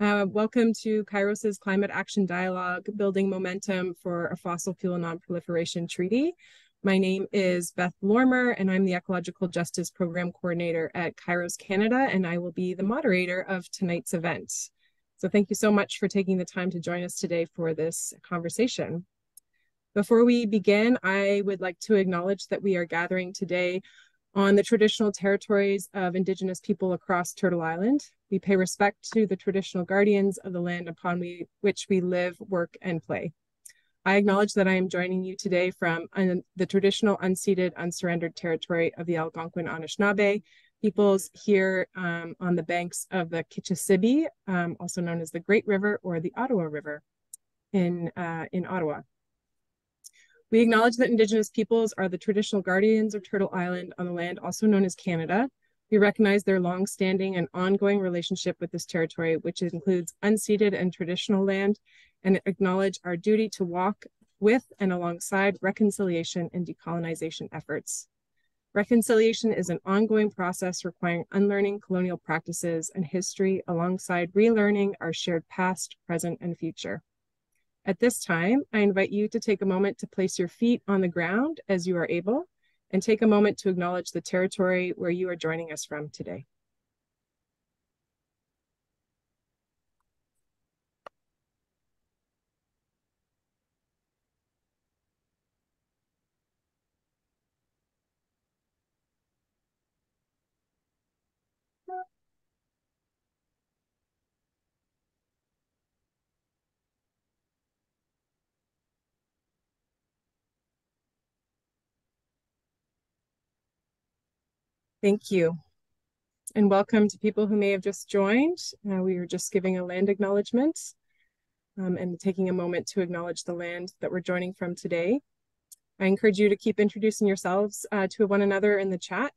Uh, welcome to Kairos's Climate Action Dialogue, Building Momentum for a Fossil Fuel Non-Proliferation Treaty. My name is Beth Lorimer, and I'm the Ecological Justice Program Coordinator at Kairos Canada, and I will be the moderator of tonight's event. So thank you so much for taking the time to join us today for this conversation. Before we begin, I would like to acknowledge that we are gathering today on the traditional territories of Indigenous people across Turtle Island. We pay respect to the traditional guardians of the land upon we, which we live, work, and play. I acknowledge that I am joining you today from un, the traditional unceded, unsurrendered territory of the Algonquin Anishinaabe peoples here um, on the banks of the Kichissibee, um, also known as the Great River or the Ottawa River in, uh, in Ottawa. We acknowledge that Indigenous peoples are the traditional guardians of Turtle Island on the land also known as Canada. We recognize their long-standing and ongoing relationship with this territory, which includes unceded and traditional land, and acknowledge our duty to walk with and alongside reconciliation and decolonization efforts. Reconciliation is an ongoing process requiring unlearning colonial practices and history alongside relearning our shared past, present, and future. At this time, I invite you to take a moment to place your feet on the ground as you are able and take a moment to acknowledge the territory where you are joining us from today. Thank you. And welcome to people who may have just joined. Uh, we are just giving a land acknowledgement um, and taking a moment to acknowledge the land that we're joining from today. I encourage you to keep introducing yourselves uh, to one another in the chat.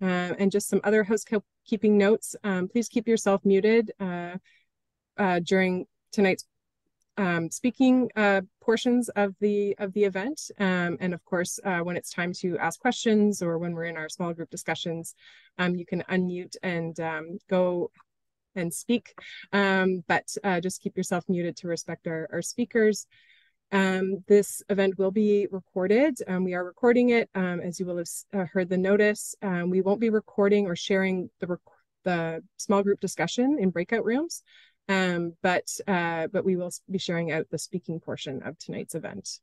Uh, and just some other housekeeping notes. Um, please keep yourself muted uh, uh, during tonight's um, speaking uh, portions of the of the event. Um, and of course, uh, when it's time to ask questions or when we're in our small group discussions, um, you can unmute and um, go and speak. Um, but uh, just keep yourself muted to respect our, our speakers. Um, this event will be recorded. We are recording it, as you will have uh, heard the notice. We won't be recording or sharing the, the small group discussion in breakout rooms. Um, but uh, but we will be sharing out the speaking portion of tonight's event.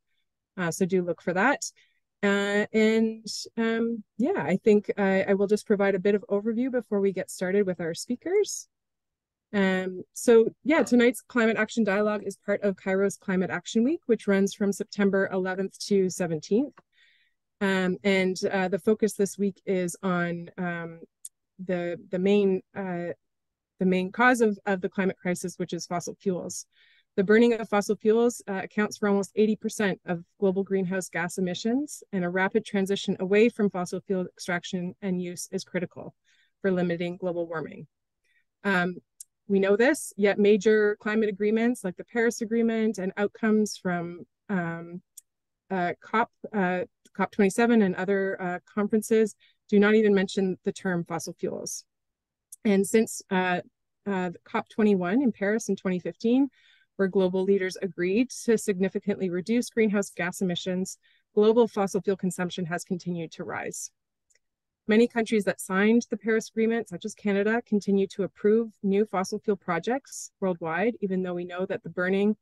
Uh, so do look for that. Uh, and um, yeah, I think I, I, will just provide a bit of overview before we get started with our speakers. Um, so yeah, tonight's Climate Action Dialogue is part of Kairos Climate Action Week, which runs from September 11th to 17th. Um, and uh, the focus this week is on um, the, the main uh, the main cause of, of the climate crisis, which is fossil fuels. The burning of fossil fuels uh, accounts for almost 80% of global greenhouse gas emissions, and a rapid transition away from fossil fuel extraction and use is critical for limiting global warming. Um, we know this, yet major climate agreements like the Paris Agreement and outcomes from um, uh, COP, uh, COP27 and other uh, conferences do not even mention the term fossil fuels. And since uh, uh, COP21 in Paris in 2015, where global leaders agreed to significantly reduce greenhouse gas emissions, global fossil fuel consumption has continued to rise. Many countries that signed the Paris Agreement, such as Canada, continue to approve new fossil fuel projects worldwide, even though we know that the burning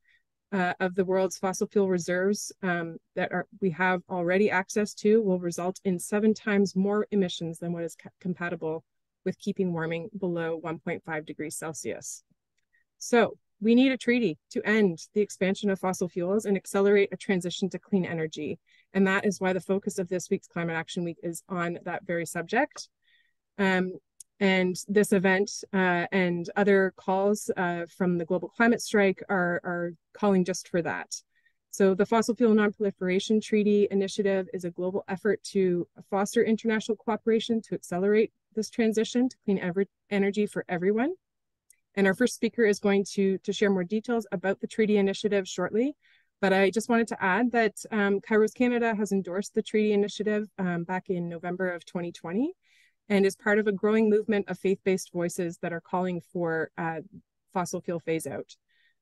uh, of the world's fossil fuel reserves um, that are, we have already access to will result in seven times more emissions than what is compatible with keeping warming below 1.5 degrees Celsius. So we need a treaty to end the expansion of fossil fuels and accelerate a transition to clean energy. And that is why the focus of this week's Climate Action Week is on that very subject. Um, and this event uh, and other calls uh, from the Global Climate Strike are, are calling just for that. So the Fossil Fuel Non-Proliferation Treaty Initiative is a global effort to foster international cooperation to accelerate this transition to clean energy for everyone. And our first speaker is going to, to share more details about the treaty initiative shortly. But I just wanted to add that um, Kairos Canada has endorsed the treaty initiative um, back in November of 2020 and is part of a growing movement of faith-based voices that are calling for uh, fossil fuel phase out.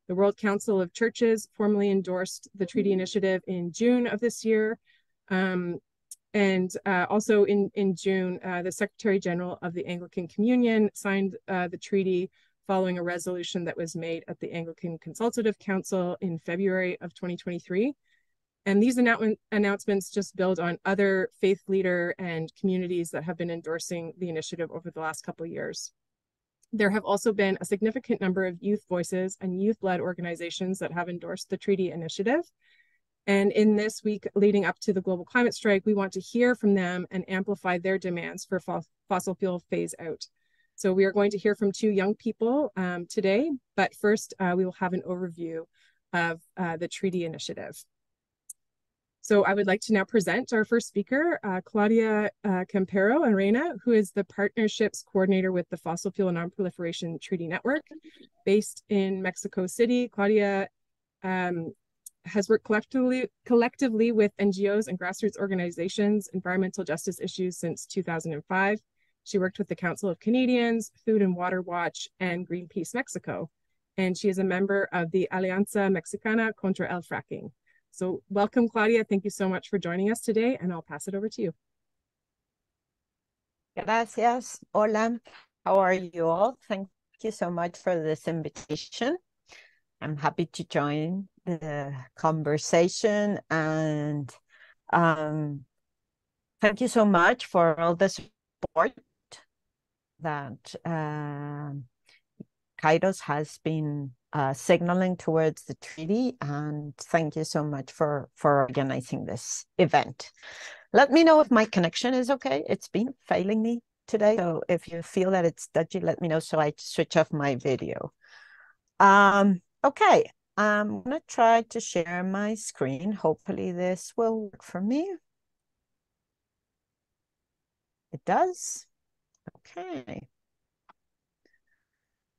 The World Council of Churches formally endorsed the treaty initiative in June of this year. Um, and uh, also in, in June, uh, the Secretary General of the Anglican Communion signed uh, the treaty following a resolution that was made at the Anglican Consultative Council in February of 2023. And these annou announcements just build on other faith leader and communities that have been endorsing the initiative over the last couple of years. There have also been a significant number of youth voices and youth-led organizations that have endorsed the treaty initiative. And in this week leading up to the global climate strike, we want to hear from them and amplify their demands for fossil fuel phase out. So we are going to hear from two young people um, today, but first uh, we will have an overview of uh, the treaty initiative. So I would like to now present our first speaker, uh, Claudia uh, Campero Arenas, who is the partnerships coordinator with the Fossil Fuel Non-Proliferation Treaty Network based in Mexico City. Claudia um, has worked collectively, collectively with NGOs and grassroots organizations, environmental justice issues since 2005. She worked with the Council of Canadians, Food and Water Watch, and Greenpeace Mexico. And she is a member of the Alianza Mexicana contra el Fracking. So welcome, Claudia. Thank you so much for joining us today, and I'll pass it over to you. Gracias. Hola. How are you all? Thank you so much for this invitation. I'm happy to join the conversation and um, thank you so much for all the support that uh, Kairos has been uh, signaling towards the treaty. And thank you so much for, for organizing this event. Let me know if my connection is okay. It's been failing me today. So if you feel that it's dodgy, let me know so I switch off my video. Um, okay, I'm gonna try to share my screen. Hopefully this will work for me. It does. Okay.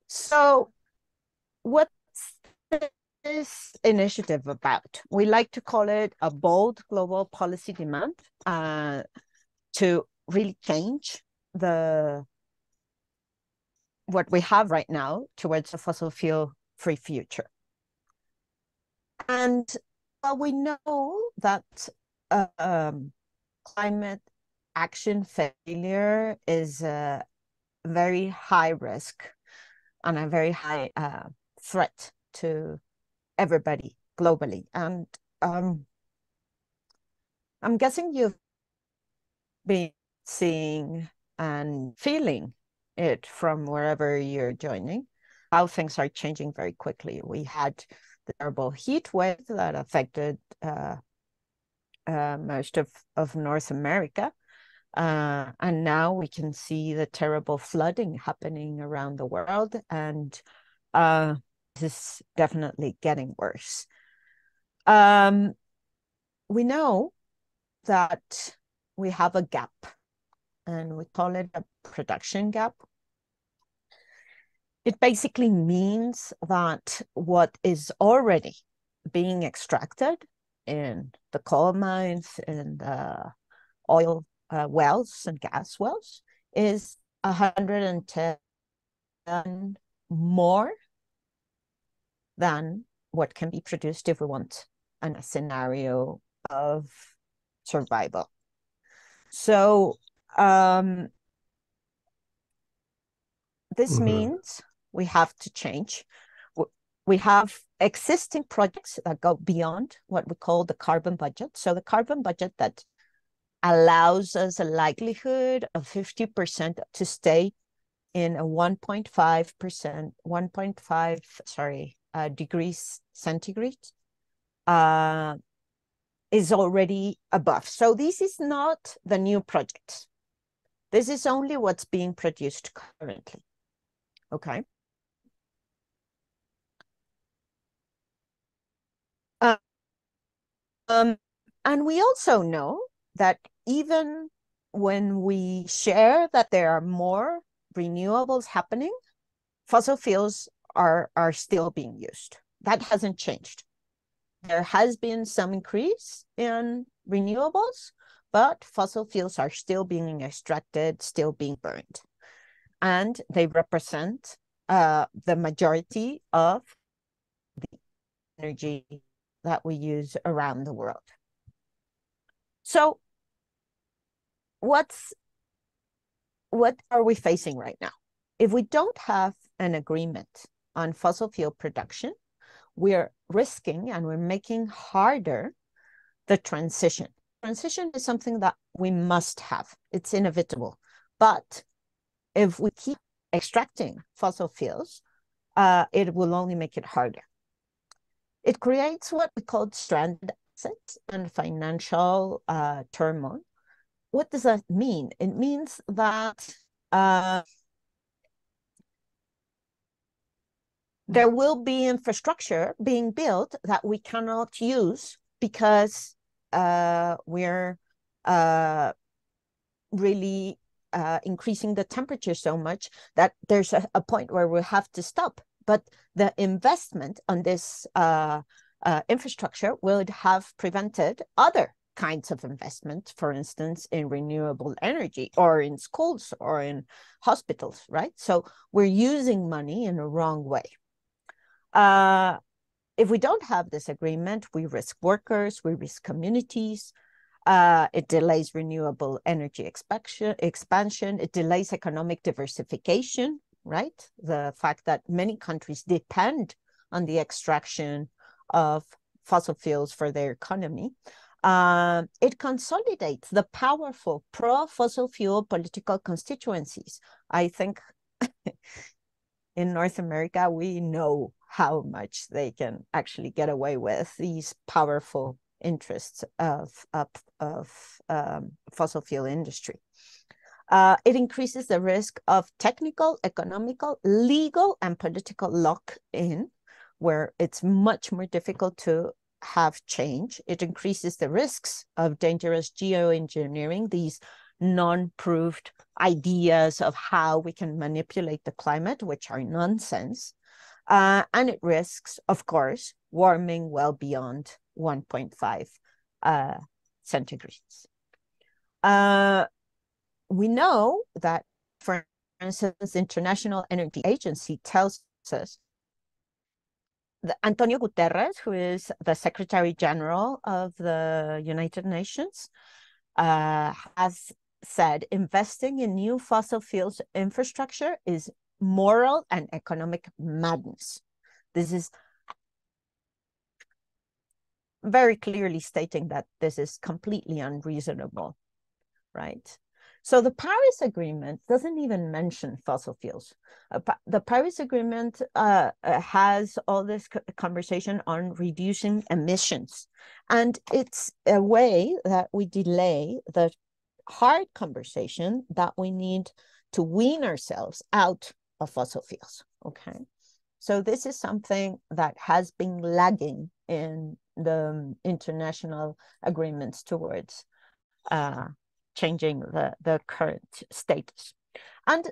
So what's this initiative about? We like to call it a bold global policy demand uh, to really change the what we have right now towards a fossil fuel free future. And we know that uh, um, climate action failure is a very high risk and a very high uh, threat to everybody globally. And um, I'm guessing you've been seeing and feeling it from wherever you're joining, how things are changing very quickly. We had the terrible heat wave that affected uh, uh, most of, of North America. Uh, and now we can see the terrible flooding happening around the world. And uh, is definitely getting worse. Um, we know that we have a gap, and we call it a production gap. It basically means that what is already being extracted in the coal mines and the oil uh, wells and gas wells is 110 more than what can be produced if we want a scenario of survival. So um, this mm -hmm. means we have to change. We have existing projects that go beyond what we call the carbon budget. So the carbon budget that allows us a likelihood of 50% to stay in a 1.5%, 1.5, sorry, uh, degrees centigrade uh, is already above. So this is not the new project. This is only what's being produced currently. Okay. Um, and we also know that even when we share that there are more renewables happening, fossil fuels are are still being used. That hasn't changed. There has been some increase in renewables, but fossil fuels are still being extracted, still being burned. And they represent uh, the majority of the energy that we use around the world. So what's what are we facing right now? If we don't have an agreement on fossil fuel production, we're risking and we're making harder the transition. Transition is something that we must have. It's inevitable. But if we keep extracting fossil fuels, uh, it will only make it harder. It creates what we call stranded assets and financial uh, turmoil. What does that mean? It means that uh, there will be infrastructure being built that we cannot use because uh, we're uh, really uh, increasing the temperature so much that there's a, a, point where we have to stop. But the investment on this uh, uh, infrastructure would have prevented other kinds of investment, for instance, in renewable energy or in schools or in hospitals, right? So we're using money in a wrong way. Uh, if we don't have this agreement, we risk workers, we risk communities, uh, it delays renewable energy expansion, expansion. It delays economic diversification, right? The fact that many countries depend on the extraction of fossil fuels for their economy. Uh, it consolidates the powerful pro-fossil fuel political constituencies. I think in North America, we know how much they can actually get away with these powerful interests of, of, of um, fossil fuel industry. Uh, it increases the risk of technical, economical, legal, and political lock-in, where it's much more difficult to have change. It increases the risks of dangerous geoengineering, these non-proved ideas of how we can manipulate the climate, which are nonsense. Uh, and it risks, of course, warming well beyond 1.5 uh, centigrades. Uh, we know that, for instance, International Energy Agency tells us that Antonio Guterres, who is the Secretary General of the United Nations, uh, has said investing in new fossil fuels infrastructure is moral and economic madness. This is very clearly stating that this is completely unreasonable, right? So the Paris Agreement doesn't even mention fossil fuels. Uh, the Paris Agreement uh, uh, has all this conversation on reducing emissions. And it's a way that we delay the hard conversation that we need to wean ourselves out of fossil fuels, okay? So this is something that has been lagging in the international agreements towards uh, changing the, the current status. And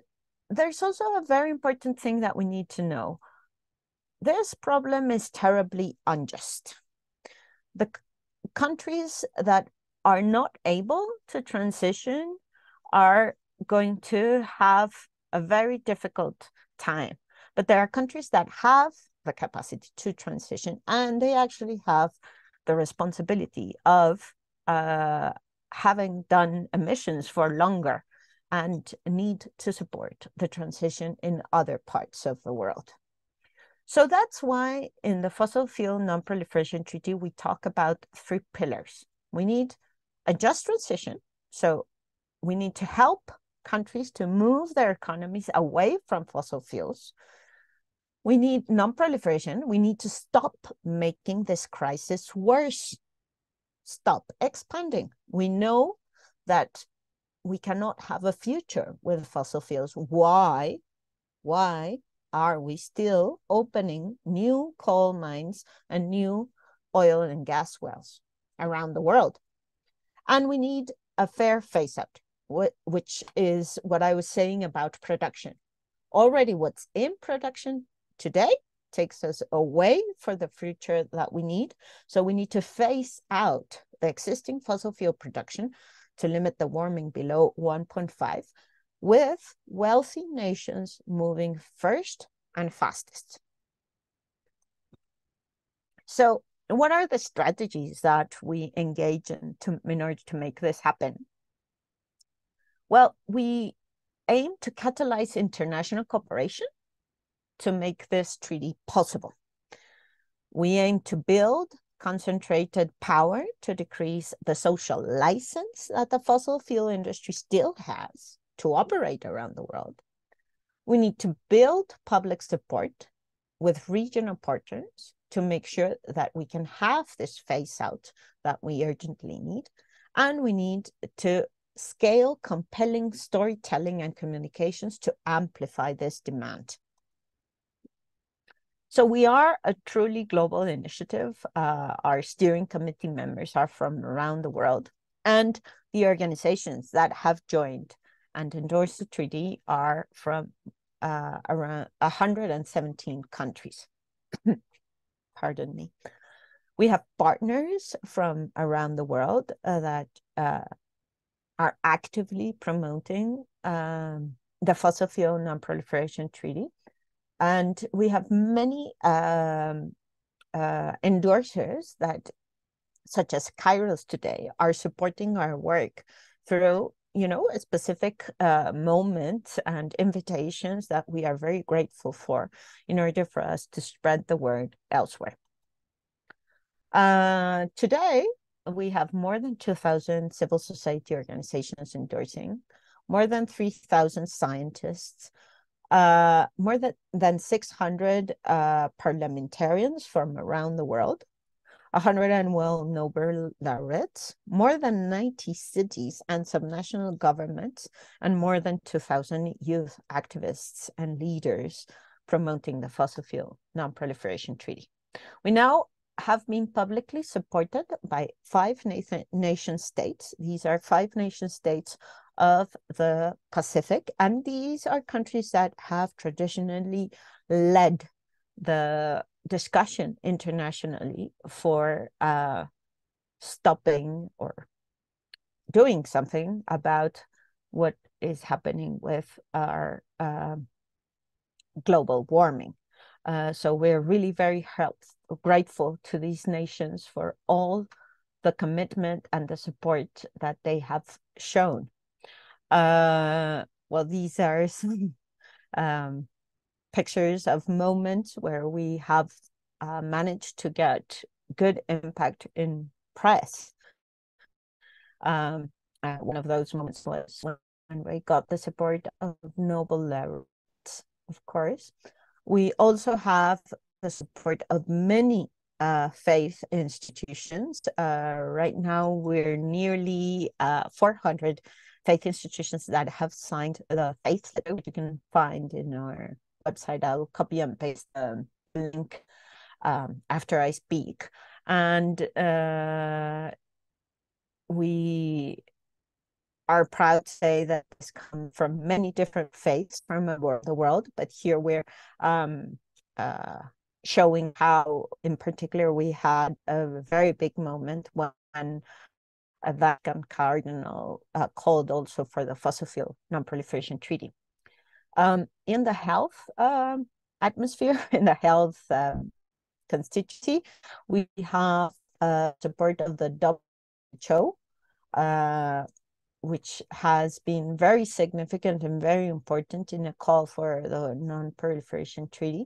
there's also a very important thing that we need to know. This problem is terribly unjust. The countries that are not able to transition are going to have a very difficult time. But there are countries that have the capacity to transition and they actually have the responsibility of uh, having done emissions for longer and need to support the transition in other parts of the world. So that's why in the Fossil Fuel Non-Proliferation Treaty, we talk about three pillars. We need a just transition. So we need to help countries to move their economies away from fossil fuels we need non-proliferation. We need to stop making this crisis worse. Stop expanding. We know that we cannot have a future with fossil fuels. Why? Why are we still opening new coal mines and new oil and gas wells around the world? And we need a fair phase out, which is what I was saying about production. Already what's in production today takes us away for the future that we need. So we need to phase out the existing fossil fuel production to limit the warming below 1.5 with wealthy nations moving first and fastest. So what are the strategies that we engage in to, in order to make this happen? Well, we aim to catalyze international cooperation to make this treaty possible. We aim to build concentrated power to decrease the social license that the fossil fuel industry still has to operate around the world. We need to build public support with regional partners to make sure that we can have this phase out that we urgently need. And we need to scale compelling storytelling and communications to amplify this demand. So we are a truly global initiative. Uh, our steering committee members are from around the world, and the organizations that have joined and endorsed the treaty are from uh, around 117 countries. Pardon me. We have partners from around the world uh, that uh, are actively promoting um, the Fossil Fuel Non-Proliferation Treaty and we have many um, uh, endorsers that, such as Kairos today, are supporting our work through you know specific uh, moments and invitations that we are very grateful for in order for us to spread the word elsewhere. Uh, today, we have more than 2,000 civil society organizations endorsing, more than 3,000 scientists, uh, more than, than 600 uh, parliamentarians from around the world, 101 Nobel laureates, more than 90 cities and subnational governments, and more than 2,000 youth activists and leaders promoting the fossil fuel non-proliferation treaty. We now have been publicly supported by five nation states. These are five nation states of the Pacific. And these are countries that have traditionally led the discussion internationally for uh, stopping or doing something about what is happening with our uh, global warming. Uh, so we're really very grateful to these nations for all the commitment and the support that they have shown uh, well, these are some um, pictures of moments where we have uh, managed to get good impact in press. Um, uh, one of those moments was when we got the support of Nobel laureates, of course. We also have the support of many uh, faith institutions. Uh, right now, we're nearly uh, 400 faith institutions that have signed the faith letter, which you can find in our website. I'll copy and paste the link um, after I speak. And uh, we are proud to say that this comes from many different faiths from the world, but here we're um, uh, showing how, in particular, we had a very big moment when a Vatican cardinal uh, called also for the fossil fuel non-proliferation treaty. Um, in the health um, atmosphere, in the health um, constituency, we have uh, support of the WHO, uh, which has been very significant and very important in a call for the non-proliferation treaty.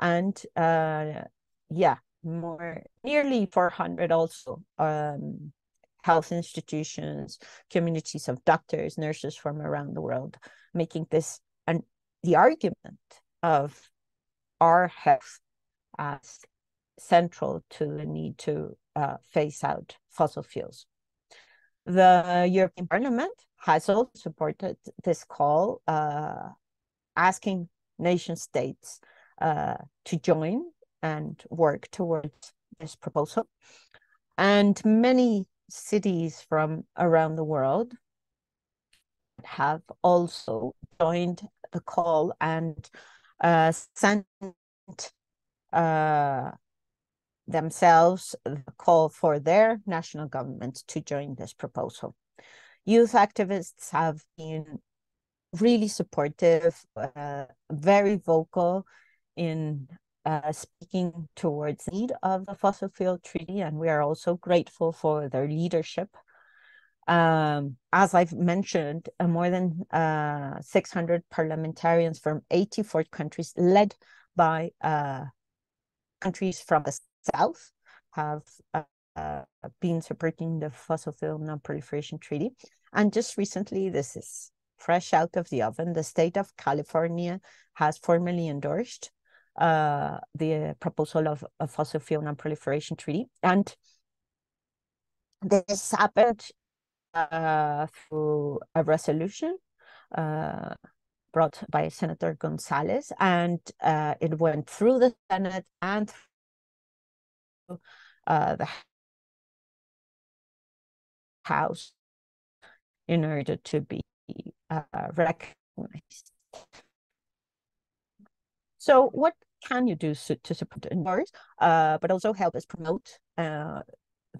And uh, yeah, more nearly 400 also um, health institutions, communities of doctors, nurses from around the world, making this and the argument of our health as central to the need to uh, phase out fossil fuels. The European Parliament has also supported this call, uh, asking nation states uh, to join and work towards this proposal. And many cities from around the world have also joined the call and uh, sent uh, themselves the call for their national governments to join this proposal. Youth activists have been really supportive, uh, very vocal in uh, speaking towards need of the fossil fuel treaty, and we are also grateful for their leadership. Um, as I've mentioned, uh, more than uh, 600 parliamentarians from 84 countries, led by uh, countries from the south, have uh, been supporting the fossil fuel non-proliferation treaty. And just recently, this is fresh out of the oven, the state of California has formally endorsed uh, the proposal of a fossil fuel non-proliferation treaty. And this happened uh, through a resolution uh, brought by Senator Gonzalez, and uh, it went through the Senate and through uh, the House in order to be uh, recognized. So what can you do to, support NORS, uh, but also help us promote uh,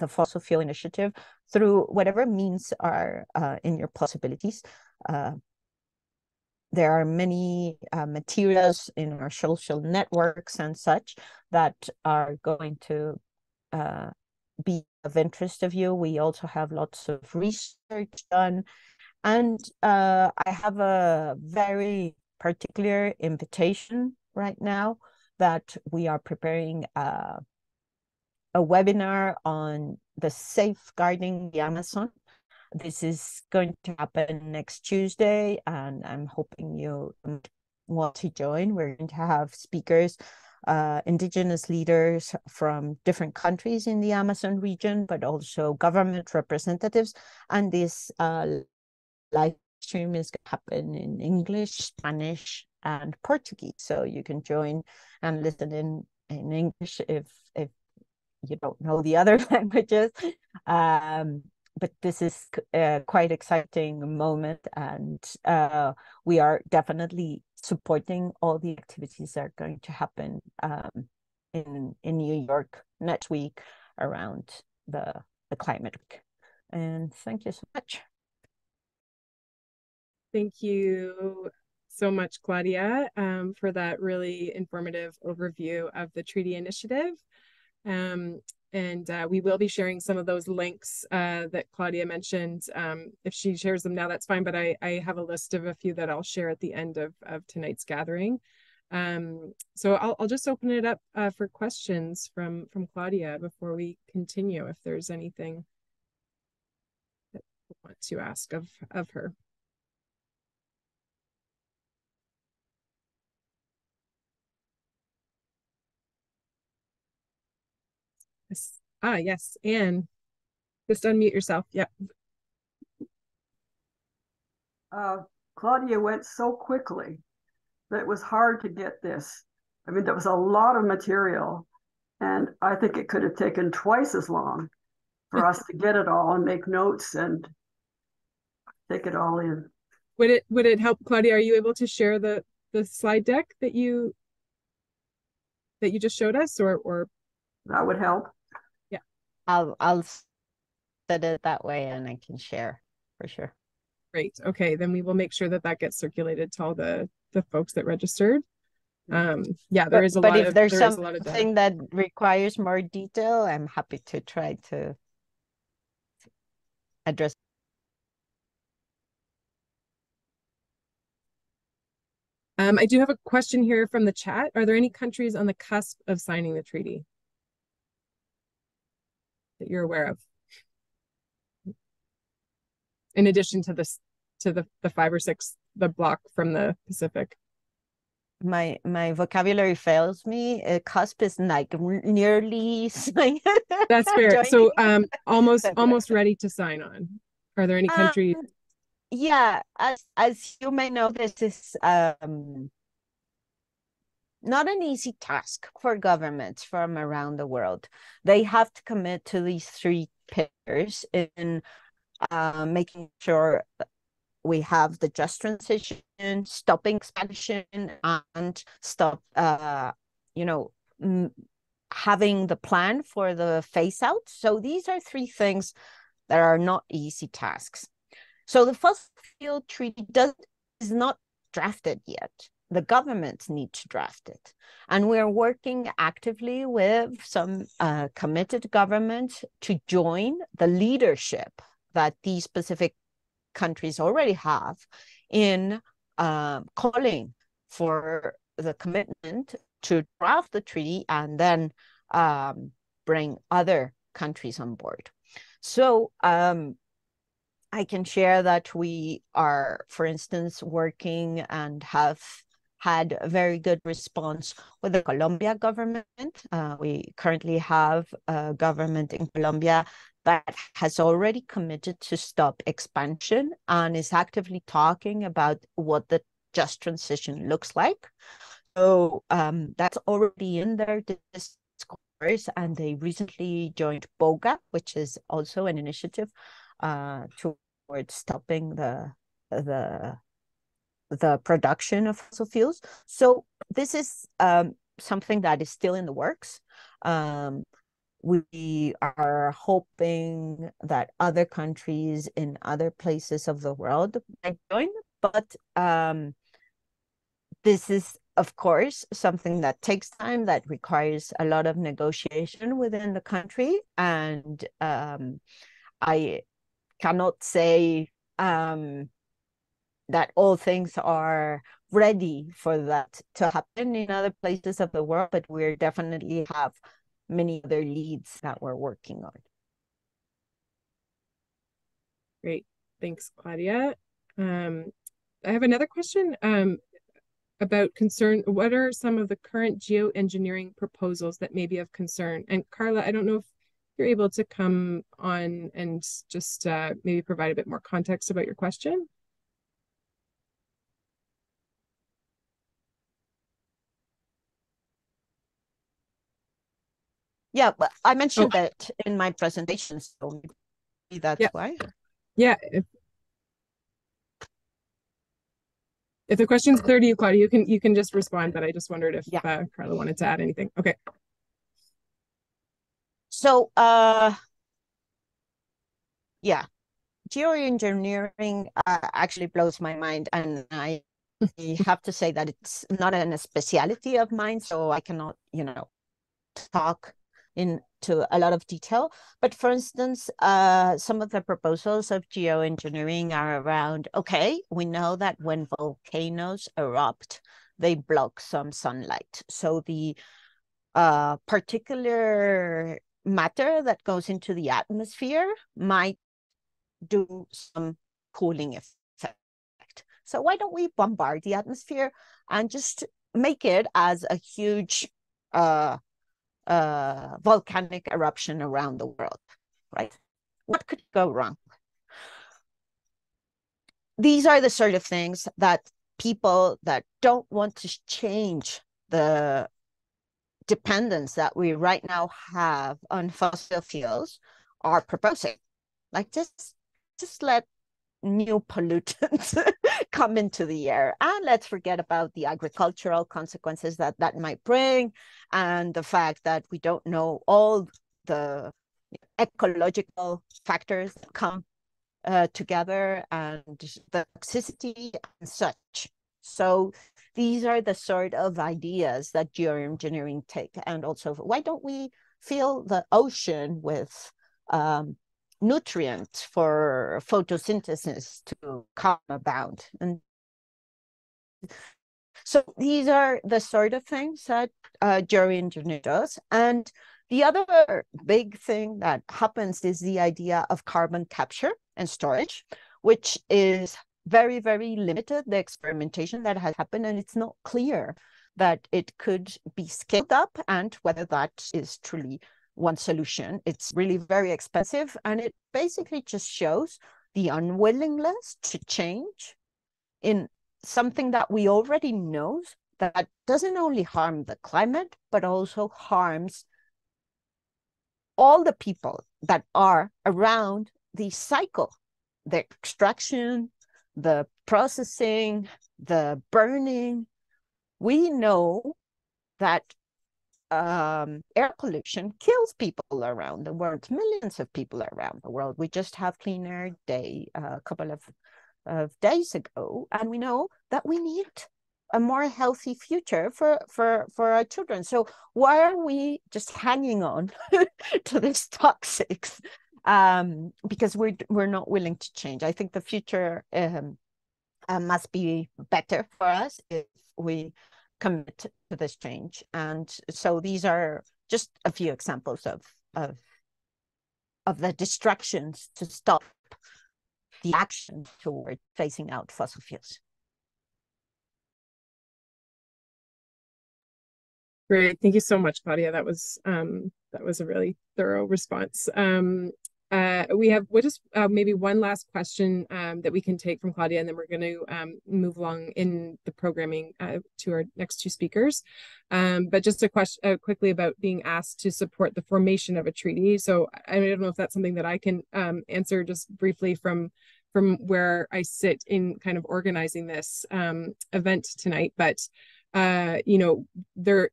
the fossil fuel initiative through whatever means are uh, in your possibilities. Uh, there are many uh, materials in our social networks and such that are going to uh, be of interest of you. We also have lots of research done. And I have a very particular invitation right now that we are preparing a, a webinar on the safeguarding the Amazon. This is going to happen next Tuesday, and I'm hoping you want to join. We're going to have speakers, uh, indigenous leaders from different countries in the Amazon region, but also government representatives. And this uh, live stream is going to happen in English, Spanish, and Portuguese. So you can join and listen in in English if if you don't know the other languages. Um, but this is a quite exciting moment, and uh, we are definitely supporting all the activities that are going to happen um, in in New York next week around the the climate week. And thank you so much. Thank you so much, Claudia, um, for that really informative overview of the treaty initiative. Um, and uh, we will be sharing some of those links uh, that Claudia mentioned. Um, if she shares them now, that's fine, but I, I have a list of a few that I'll share at the end of, of tonight's gathering. Um, so I'll, I'll just open it up uh, for questions from, from Claudia before we continue, if there's anything that you want to ask of, of her. Yes. Ah, yes. Anne, just unmute yourself. Yep. Uh, Claudia went so quickly that it was hard to get this. I mean, there was a lot of material, and I think it could have taken twice as long for us to get it all and make notes and take it all in. Would it would it help, Claudia? Are you able to share the the slide deck that you that you just showed us, or or that would help? I'll I'll set it that way and I can share for sure. Great. Okay, then we will make sure that that gets circulated to all the the folks that registered. Um, yeah, there but, is a but lot if of, there's there something that requires more detail, I'm happy to try to address. Um, I do have a question here from the chat. Are there any countries on the cusp of signing the treaty? That you're aware of? In addition to this, to the, the five or six, the block from the Pacific. My my vocabulary fails me. A cusp is like nearly. That's fair. So um, almost almost ready to sign on. Are there any countries? Um, yeah, as as you may know, this is um not an easy task for governments from around the world. They have to commit to these three pillars in uh, making sure we have the just transition, stopping expansion, and stop, uh, you know, having the plan for the phase out. So these are three things that are not easy tasks. So the fossil fuel treaty does is not drafted yet. The governments need to draft it. And we're working actively with some uh, committed governments to join the leadership that these specific countries already have in uh, calling for the commitment to draft the treaty and then um, bring other countries on board. So um, I can share that we are, for instance, working and have had a very good response with the Colombia government. Uh, we currently have a government in Colombia that has already committed to stop expansion and is actively talking about what the just transition looks like. So um, that's already in their discourse, and they recently joined BOGA, which is also an initiative uh, towards stopping the the the production of fossil fuels. So this is um, something that is still in the works. Um, we are hoping that other countries in other places of the world might join, but um, this is of course something that takes time that requires a lot of negotiation within the country and um, i cannot say um, that all things are ready for that to happen in other places of the world but we definitely have many other leads that we're working on great thanks claudia um, i have another question um, about concern. What are some of the current geoengineering proposals that may be of concern? And Carla, I don't know if you're able to come on and just uh, maybe provide a bit more context about your question. Yeah, but I mentioned that in my presentation, so maybe that's yeah. why. Yeah, if, If the question's clear to you, Claudia, you can you can just respond, but I just wondered if yeah. uh, Carla wanted to add anything. Okay. So, uh, yeah, geoengineering uh, actually blows my mind, and I have to say that it's not a speciality of mine, so I cannot, you know, talk into a lot of detail. But for instance, uh, some of the proposals of geoengineering are around, okay, we know that when volcanoes erupt, they block some sunlight. So the uh, particular matter that goes into the atmosphere might do some cooling effect. So why don't we bombard the atmosphere and just make it as a huge uh, uh, volcanic eruption around the world, right? What could go wrong? These are the sort of things that people that don't want to change the dependence that we right now have on fossil fuels are proposing. Like just just let new pollutants come into the air. And let's forget about the agricultural consequences that that might bring and the fact that we don't know all the ecological factors that come uh, together and the toxicity and such. So these are the sort of ideas that geoengineering take. And also why don't we fill the ocean with um, nutrient for photosynthesis to come about. And so these are the sort of things that uh, geoengineering does. And the other big thing that happens is the idea of carbon capture and storage, which is very, very limited, the experimentation that has happened, and it's not clear that it could be scaled up and whether that is truly one solution. It's really very expensive and it basically just shows the unwillingness to change in something that we already know that doesn't only harm the climate, but also harms all the people that are around the cycle, the extraction, the processing, the burning. We know that um, air pollution kills people around the world, millions of people around the world. We just have Clean Air Day uh, a couple of of days ago, and we know that we need a more healthy future for for for our children. So why are we just hanging on to this toxics? Um, because we're we're not willing to change. I think the future um, uh, must be better for us if we commit to this change. And so these are just a few examples of of of the distractions to stop the action toward phasing out fossil fuels. Great, thank you so much, Claudia. That was um, that was a really thorough response. Um, uh, we have just uh, maybe one last question um, that we can take from Claudia, and then we're going to um, move along in the programming uh, to our next two speakers. Um, but just a question uh, quickly about being asked to support the formation of a treaty. So I don't know if that's something that I can um, answer just briefly from from where I sit in kind of organizing this um, event tonight. But uh, you know, there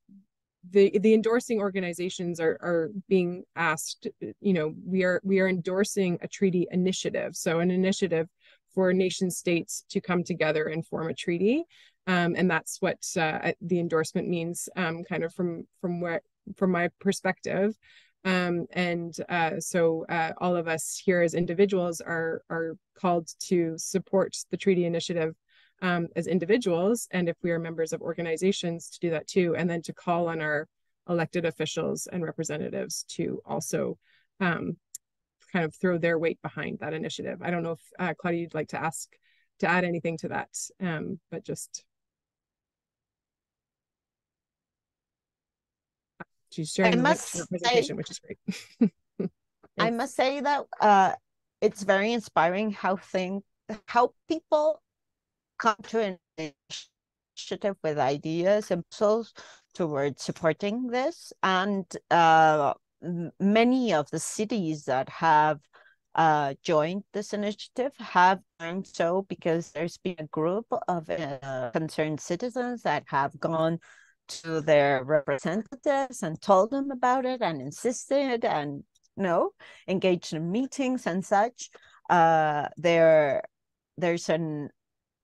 the the endorsing organizations are are being asked you know we are we are endorsing a treaty initiative. So an initiative for nation states to come together and form a treaty. Um, and that's what uh, the endorsement means um, kind of from from where from my perspective. Um, and uh, so uh, all of us here as individuals are are called to support the treaty initiative um, as individuals, and if we are members of organizations, to do that too, and then to call on our elected officials and representatives to also um, kind of throw their weight behind that initiative. I don't know if uh, Claudia, you'd like to ask to add anything to that, um, but just she's sharing I the presentation, say, which is great. I must say that uh, it's very inspiring how think how people come to an initiative with ideas and proposals towards supporting this. And uh, many of the cities that have uh, joined this initiative have done so because there's been a group of uh, concerned citizens that have gone to their representatives and told them about it and insisted and you know engaged in meetings and such. Uh, there, there's an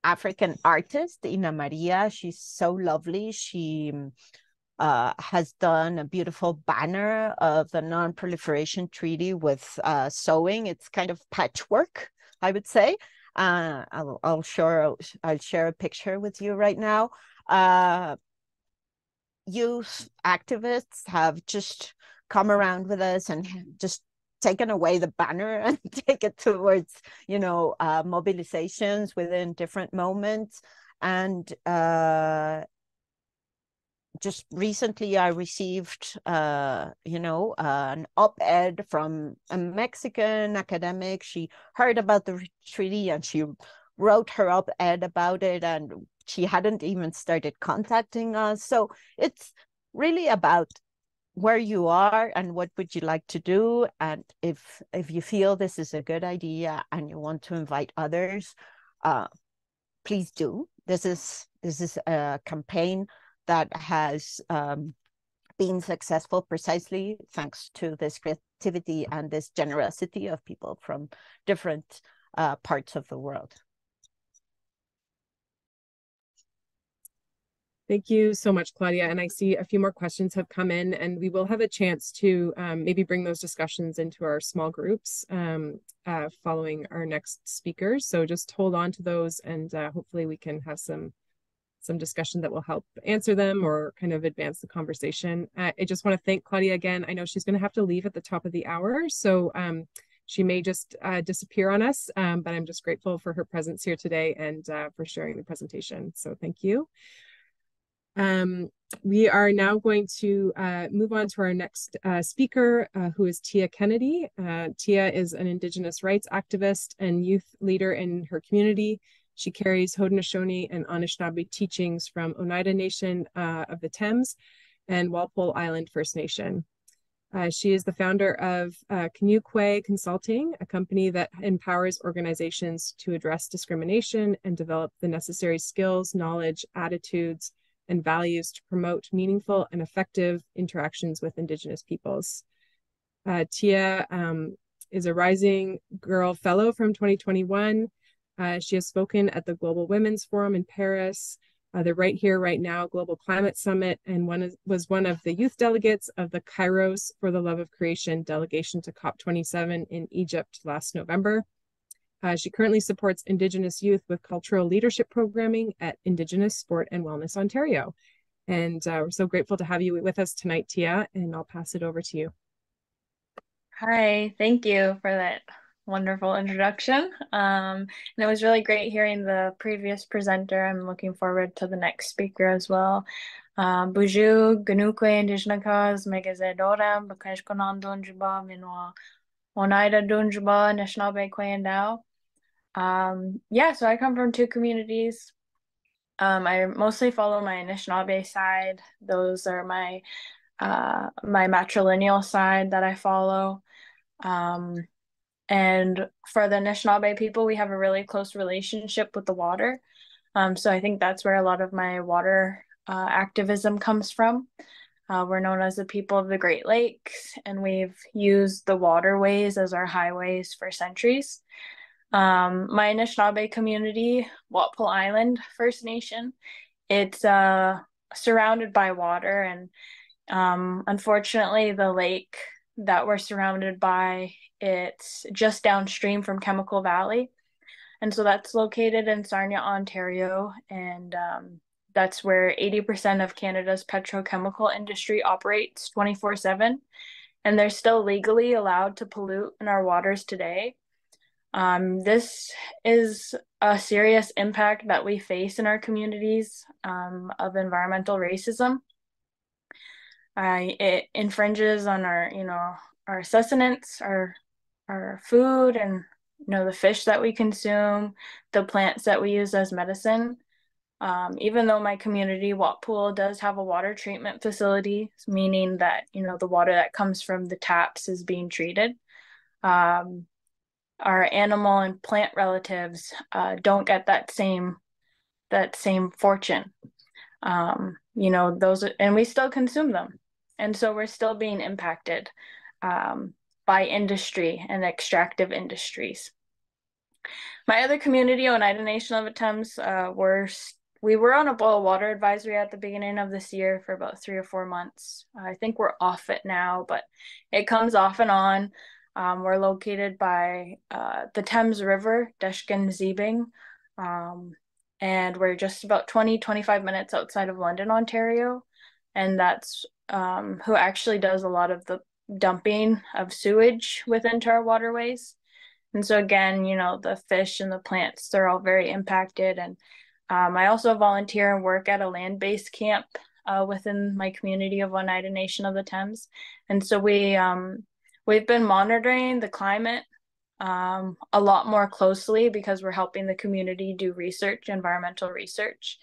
African artist, Ina Maria. She's so lovely. She uh, has done a beautiful banner of the Non-Proliferation Treaty with uh, sewing. It's kind of patchwork, I would say. Uh, I'll, I'll share I'll share a picture with you right now. Uh, youth activists have just come around with us and just taken away the banner and take it towards you know uh, mobilizations within different moments. And uh, just recently i received uh, you know uh, an op-ed from a mexican academic. She heard about the treaty and she wrote her op-ed about it and she hadn't even started contacting us. So it's really about where you are and what would you like to do and if if you feel this is a good idea and you want to invite others uh, please do. This is this is a campaign that has um, been successful precisely thanks to this creativity and this generosity of people from different uh, parts of the world Thank you so much, Claudia. And I see a few more questions have come in, and we will have a chance to um, maybe bring those discussions into our small groups um, uh, following our next speakers. So just hold on to those, and uh, hopefully we can have some some discussion that will help answer them or kind of advance the conversation. Uh, I just want to thank Claudia again. I know she's going to have to leave at the top of the hour, so um, she may just uh, disappear on us, um, but I'm just grateful for her presence here today and uh, for sharing the presentation. So thank you. Um, we are now going to uh, move on to our next uh, speaker, uh, who is Tia Kennedy. Uh, Tia is an Indigenous rights activist and youth leader in her community. She carries Haudenosaunee and Anishinaabe teachings from Oneida Nation uh, of the Thames and Walpole Island First Nation. Uh, she is the founder of uh, Consulting, a company that empowers organizations to address discrimination and develop the necessary skills, knowledge, attitudes, and values to promote meaningful and effective interactions with Indigenous peoples. Uh, Tia um, is a Rising Girl Fellow from 2021. Uh, she has spoken at the Global Women's Forum in Paris, uh, the Right Here, Right Now Global Climate Summit, and one is, was one of the youth delegates of the Kairos for the Love of Creation delegation to COP27 in Egypt last November. Uh, she currently supports Indigenous youth with cultural leadership programming at Indigenous Sport and Wellness Ontario. And uh, we're so grateful to have you with us tonight, Tia, and I'll pass it over to you. Hi, thank you for that wonderful introduction. Um, and it was really great hearing the previous presenter. I'm looking forward to the next speaker as well. Um, Boozhoo, Ganukwe, Indigenous, Megazedora, Bakashkonan Dunjuba, Minwa, Oneida Dunjuba, National Bay. Um, yeah, so I come from two communities. Um, I mostly follow my Anishinaabe side. Those are my uh, my matrilineal side that I follow. Um, and for the Anishinaabe people, we have a really close relationship with the water. Um, so I think that's where a lot of my water uh, activism comes from. Uh, we're known as the people of the Great Lakes, and we've used the waterways as our highways for centuries. Um, my Anishinaabe community, Walpole Island First Nation, it's uh, surrounded by water, and um, unfortunately, the lake that we're surrounded by it's just downstream from Chemical Valley, and so that's located in Sarnia, Ontario, and um, that's where 80% of Canada's petrochemical industry operates 24 7. And they're still legally allowed to pollute in our waters today. Um, this is a serious impact that we face in our communities um, of environmental racism. Uh, it infringes on our, you know, our sustenance, our our food, and you know the fish that we consume, the plants that we use as medicine. Um, even though my community, Walpole, does have a water treatment facility, meaning that you know the water that comes from the taps is being treated. Um, our animal and plant relatives uh, don't get that same that same fortune. Um, you know those and we still consume them. And so we're still being impacted um, by industry and extractive industries. My other community oneida nation of Thames uh, were we were on a boil water advisory at the beginning of this year for about three or four months. I think we're off it now but it comes off and on um, we're located by uh, the Thames River, Deshkan Ziibing, um, and we're just about 20, 25 minutes outside of London, Ontario. And that's um, who actually does a lot of the dumping of sewage within our waterways. And so, again, you know, the fish and the plants, they're all very impacted. And um, I also volunteer and work at a land based camp uh, within my community of Oneida Nation of the Thames. And so we, um, We've been monitoring the climate um, a lot more closely because we're helping the community do research, environmental research,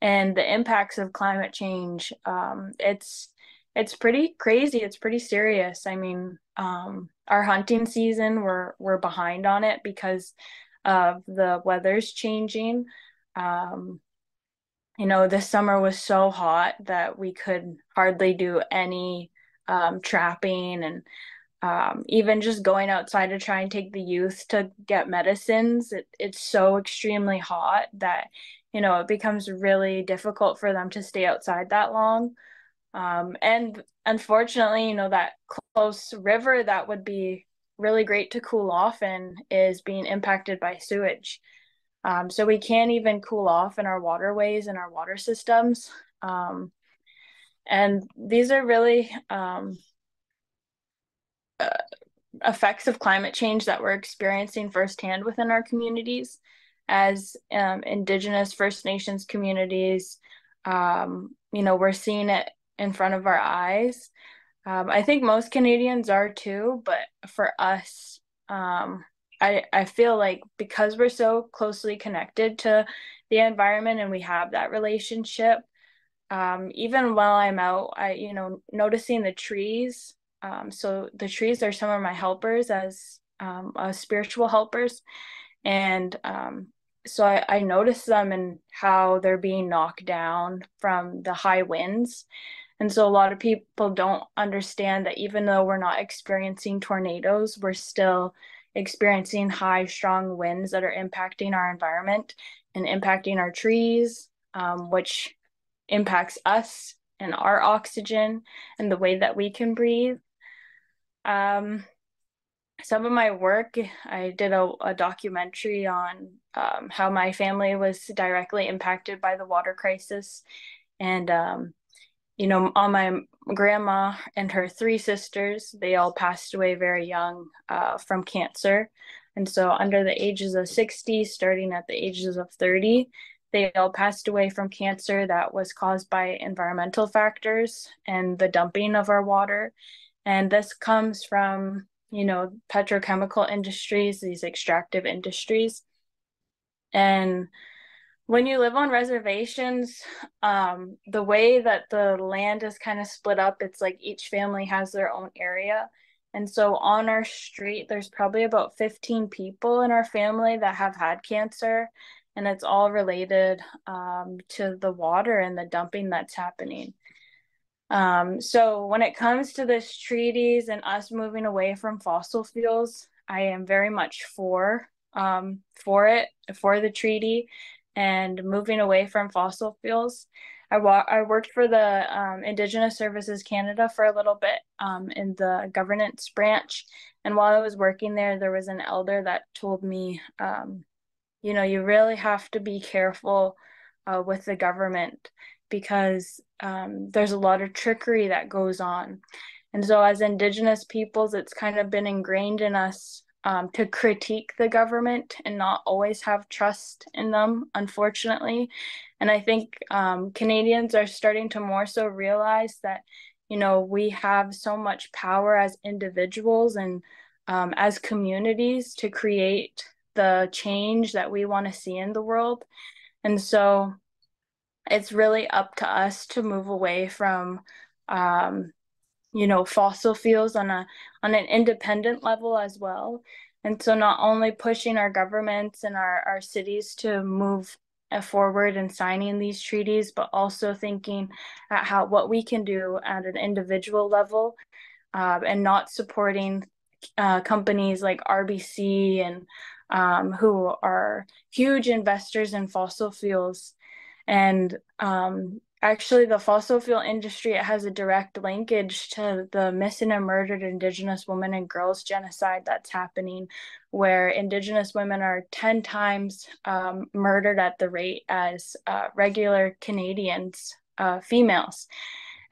and the impacts of climate change. Um, it's it's pretty crazy. It's pretty serious. I mean, um, our hunting season we're we're behind on it because of the weather's changing. Um, you know, this summer was so hot that we could hardly do any um, trapping and um, even just going outside to try and take the youth to get medicines it, it's so extremely hot that you know it becomes really difficult for them to stay outside that long. Um, and unfortunately you know that close river that would be really great to cool off in is being impacted by sewage. Um, so we can't even cool off in our waterways and our water systems. Um, and these are really um, effects of climate change that we're experiencing firsthand within our communities. As um, indigenous first nations communities um, you know we're seeing it in front of our eyes. Um, i think most canadians are too but for us um, I, I feel like because we're so closely connected to the environment and we have that relationship um, even while i'm out i you know noticing the trees um, so the trees are some of my helpers as um, spiritual helpers. And um, so I, I notice them and how they're being knocked down from the high winds. And so a lot of people don't understand that even though we're not experiencing tornadoes, we're still experiencing high, strong winds that are impacting our environment and impacting our trees, um, which impacts us and our oxygen and the way that we can breathe. Um, some of my work, I did a, a documentary on um, how my family was directly impacted by the water crisis. And, um, you know, on my grandma and her three sisters, they all passed away very young uh, from cancer. And so, under the ages of 60, starting at the ages of 30, they all passed away from cancer that was caused by environmental factors and the dumping of our water. And this comes from, you know, petrochemical industries, these extractive industries. And when you live on reservations, um, the way that the land is kind of split up, it's like each family has their own area. And so on our street, there's probably about 15 people in our family that have had cancer and it's all related um, to the water and the dumping that's happening. Um, so when it comes to this treaties and us moving away from fossil fuels, I am very much for um, for it for the treaty and moving away from fossil fuels. I, wa- I worked for the um, Indigenous Services Canada for a little bit um, in the governance branch. And while I was working there, there was an elder that told me um, you know, you really have to be careful uh, with the government because um, there's a lot of trickery that goes on. And so, as Indigenous peoples, it's kind of been ingrained in us um, to critique the government and not always have trust in them, unfortunately. And I think um, Canadians are starting to more so realize that, you know, we have so much power as individuals and um, as communities to create the change that we want to see in the world. And so it's really up to us to move away from um, you know fossil fuels on a on an independent level as well and so not only pushing our governments and our, our cities to move forward in signing these treaties but also thinking at how what we can do at an individual level uh, and not supporting uh, companies like rbc and um, who are huge investors in fossil fuels. And um, actually, the fossil fuel industry it has a direct linkage to the missing and murdered Indigenous women and girls genocide that's happening, where Indigenous women are 10 times um, murdered at the rate as uh, regular Canadians, uh, females.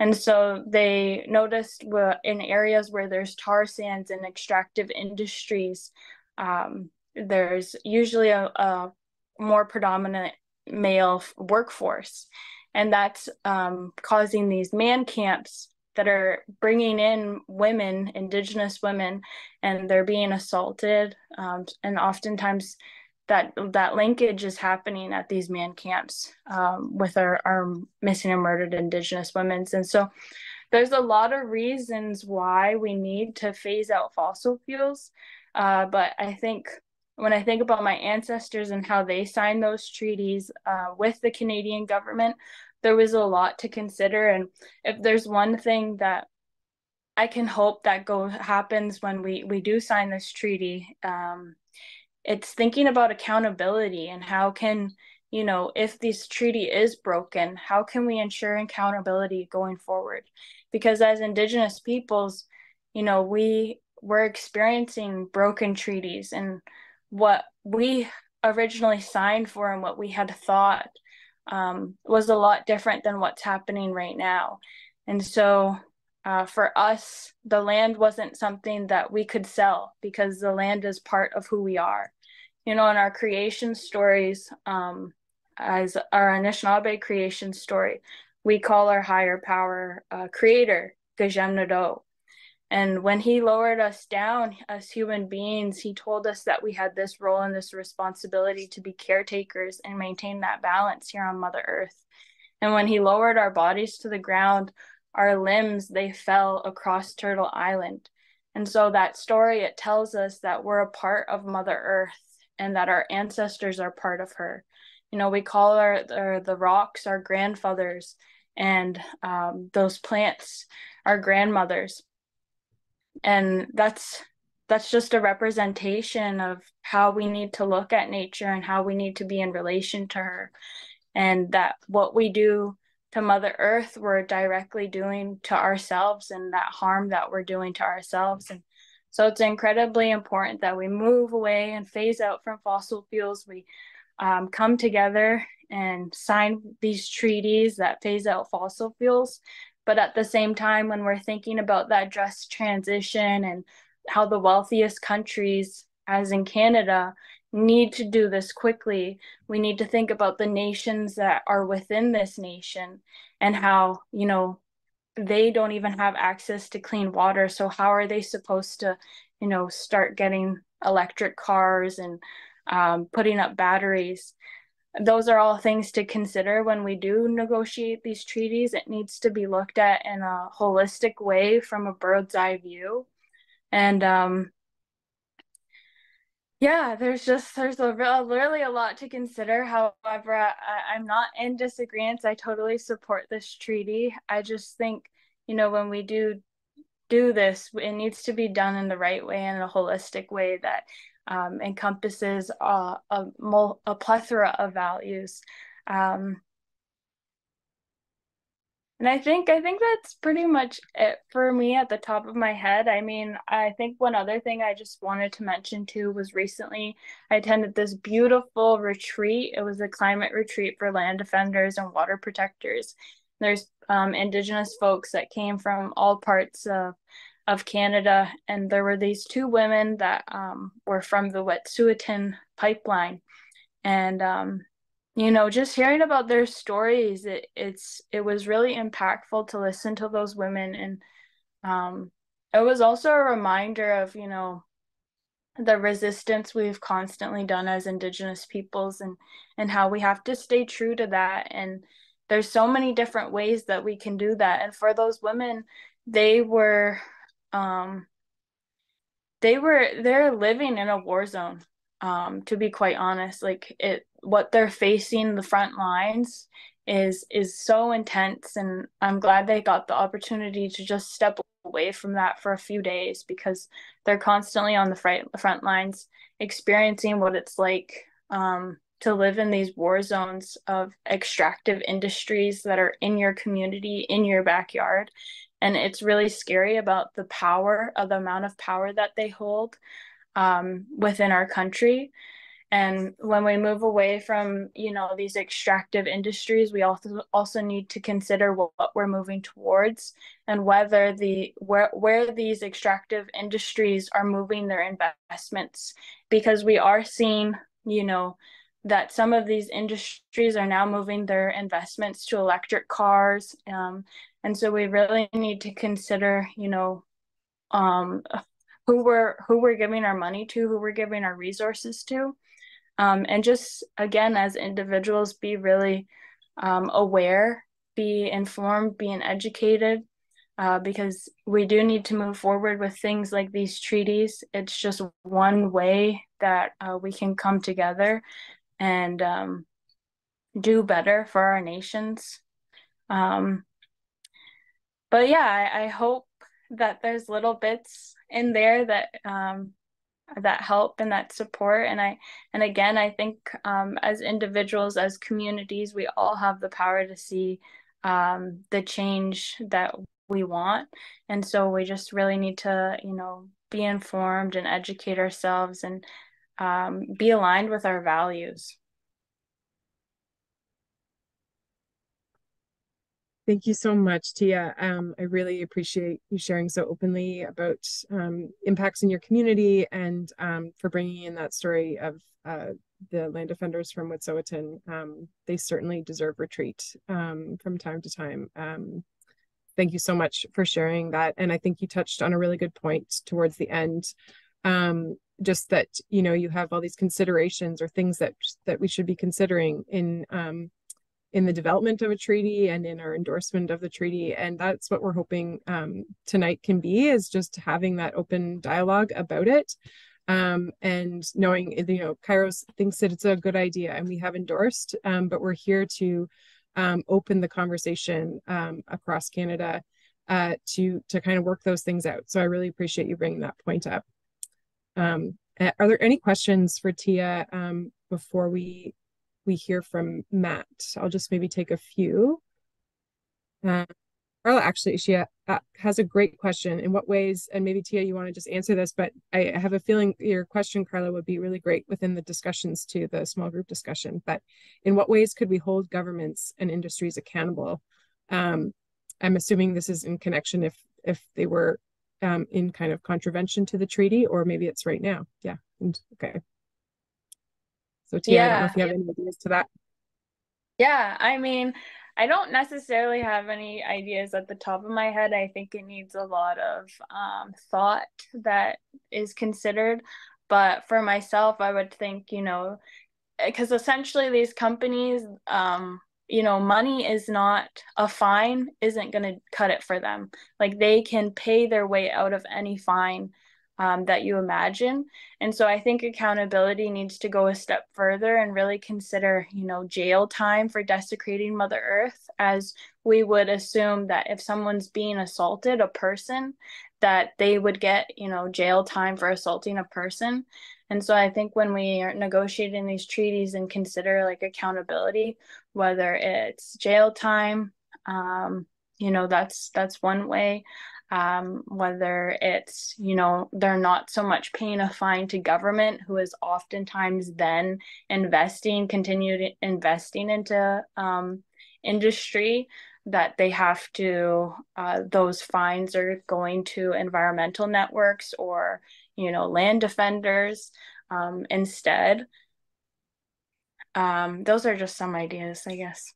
And so they noticed in areas where there's tar sands and extractive industries, um, there's usually a, a more predominant male workforce. And that's um, causing these man camps that are bringing in women indigenous women and they're being assaulted um, and oftentimes that that linkage is happening at these man camps um, with our, our missing and murdered indigenous women. And so there's a lot of reasons why we need to phase out fossil fuels uh, but i think when I think about my ancestors and how they signed those treaties uh, with the Canadian government, there was a lot to consider. And if there's one thing that I can hope that go happens when we we do sign this treaty, um, it's thinking about accountability and how can you know if this treaty is broken, how can we ensure accountability going forward? Because as Indigenous peoples, you know we we're experiencing broken treaties and what we originally signed for and what we had thought um, was a lot different than what's happening right now. And so uh, for us, the land wasn't something that we could sell because the land is part of who we are. You know, in our creation stories, um, as our Anishinaabe creation story, we call our higher power uh, creator, Gajem Nado. And when he lowered us down as human beings, he told us that we had this role and this responsibility to be caretakers and maintain that balance here on Mother Earth. And when he lowered our bodies to the ground, our limbs they fell across Turtle Island. And so that story it tells us that we're a part of Mother Earth and that our ancestors are part of her. You know, we call our, our the rocks our grandfathers and um, those plants our grandmothers and that's that's just a representation of how we need to look at nature and how we need to be in relation to her. And that what we do to mother earth we're directly doing to ourselves and that harm that we're doing to ourselves. And so it's incredibly important that we move away and phase out from fossil fuels. We um, come together and sign these treaties that phase out fossil fuels but at the same time when we're thinking about that just transition and how the wealthiest countries, as in Canada, need to do this quickly. We need to think about the nations that are within this nation and how, you know, they don't even have access to clean water. So, how are they supposed to, you know, start getting electric cars and um, putting up batteries? Those are all things to consider when we do negotiate these treaties. It needs to be looked at in a holistic way from a bird's eye view. And um yeah there's just there's a really a lot to consider. However I, i'm not in disagreement. I totally support this treaty. I just think you know when we do do this it needs to be done in the right way in a holistic way that um, encompasses a, a, a plethora of values um, and I think I think that's pretty much it for me at the top of my head. I mean, I think one other thing I just wanted to mention too was recently I attended this beautiful retreat. It was a climate retreat for land defenders and water protectors. There's um, indigenous folks that came from all parts of of Canada, and there were these two women that um, were from the Wet'suwet'en pipeline, and um, you know just hearing about their stories it, it's it was really impactful to listen to those women. And um it was also a reminder of you know the resistance we've constantly done as indigenous peoples and and how we have to stay true to that. And there's so many different ways that we can do that. And for those women they were um they were they're living in a war zone um to be quite honest. Like it what they're facing the front lines is is so intense and i'm glad they got the opportunity to just step away from that for a few days because they're constantly on the front, front lines experiencing what it's like um, to live in these war zones of extractive industries that are in your community in your backyard and it's really scary about the power of the amount of power that they hold um, within our country. And when we move away from you know these extractive industries we also also need to consider what, what, we're moving towards and whether the where where these extractive industries are moving their investments. Because we are seeing you know that some of these industries are now moving their investments to electric cars um, and so we really need to consider you know um, who we're who we're giving our money to who we're giving our resources to. Um, and just again as individuals be really um, aware be informed being educated uh, because we do need to move forward with things like these treaties. It's just one way that uh, we can come together and um, do better for our nations. Um, but yeah I, I, hope that there's little bits in there that um, that help and that support. And i and again i think um, as individuals as communities we all have the power to see um, the change that we want. And so we just really need to you know be informed and educate ourselves and um, be aligned with our values Thank you so much, Tia. Um, I really appreciate you sharing so openly about um, impacts in your community and um, for bringing in that story of uh, the land defenders from Wet'suwet'en. Um, they certainly deserve retreat um, from time to time. Um, thank you so much for sharing that. And I think you touched on a really good point towards the end. Just that you know you have all these considerations or things that that we should be considering in um, in the development of a treaty and in our endorsement of the treaty. And that's what we're hoping um, tonight can be is just having that open dialogue about it. Um, and knowing, you know, Kairos thinks that it's a good idea and we have endorsed, um, but we're here to um, open the conversation um, across Canada uh, to, to kind of work those things out. So I really appreciate you bringing that point up. Um, are there any questions for Tia um, before we we hear from Matt? I'll just maybe take a few. Uh, Carla actually, she uh, has a great question. In what ways, and maybe Tia, you want to just answer this, but I have a feeling your question, Carla, would be really great within the discussions to the small group discussion. But in what ways could we hold governments and industries accountable? Um, I'm assuming this is in connection if if they were um, in kind of contravention to the treaty, or maybe it's right now. Yeah. Okay. So Tia, yeah. I don't know if you have any ideas to that. Yeah, I mean, I don't necessarily have any ideas at the top of my head. I think it needs a lot of um, thought that is considered. But for myself, I would think, you know, because essentially these companies, um, you know, money is not a fine, isn't going to cut it for them. Like they can pay their way out of any fine um, that you imagine. And so I think accountability needs to go a step further and really consider, you know, jail time for desecrating Mother Earth, as we would assume that if someone's being assaulted, a person, that they would get, you know, jail time for assaulting a person. And so I think when we are negotiating these treaties and consider like accountability, whether it's jail time, um, you know, that's that's one way. Um, whether it's you know they're not so much paying a fine to government who is oftentimes then investing continued investing into um, industry that they have to uh, those fines are going to environmental networks or you know land defenders um, instead um, those are just some ideas i guess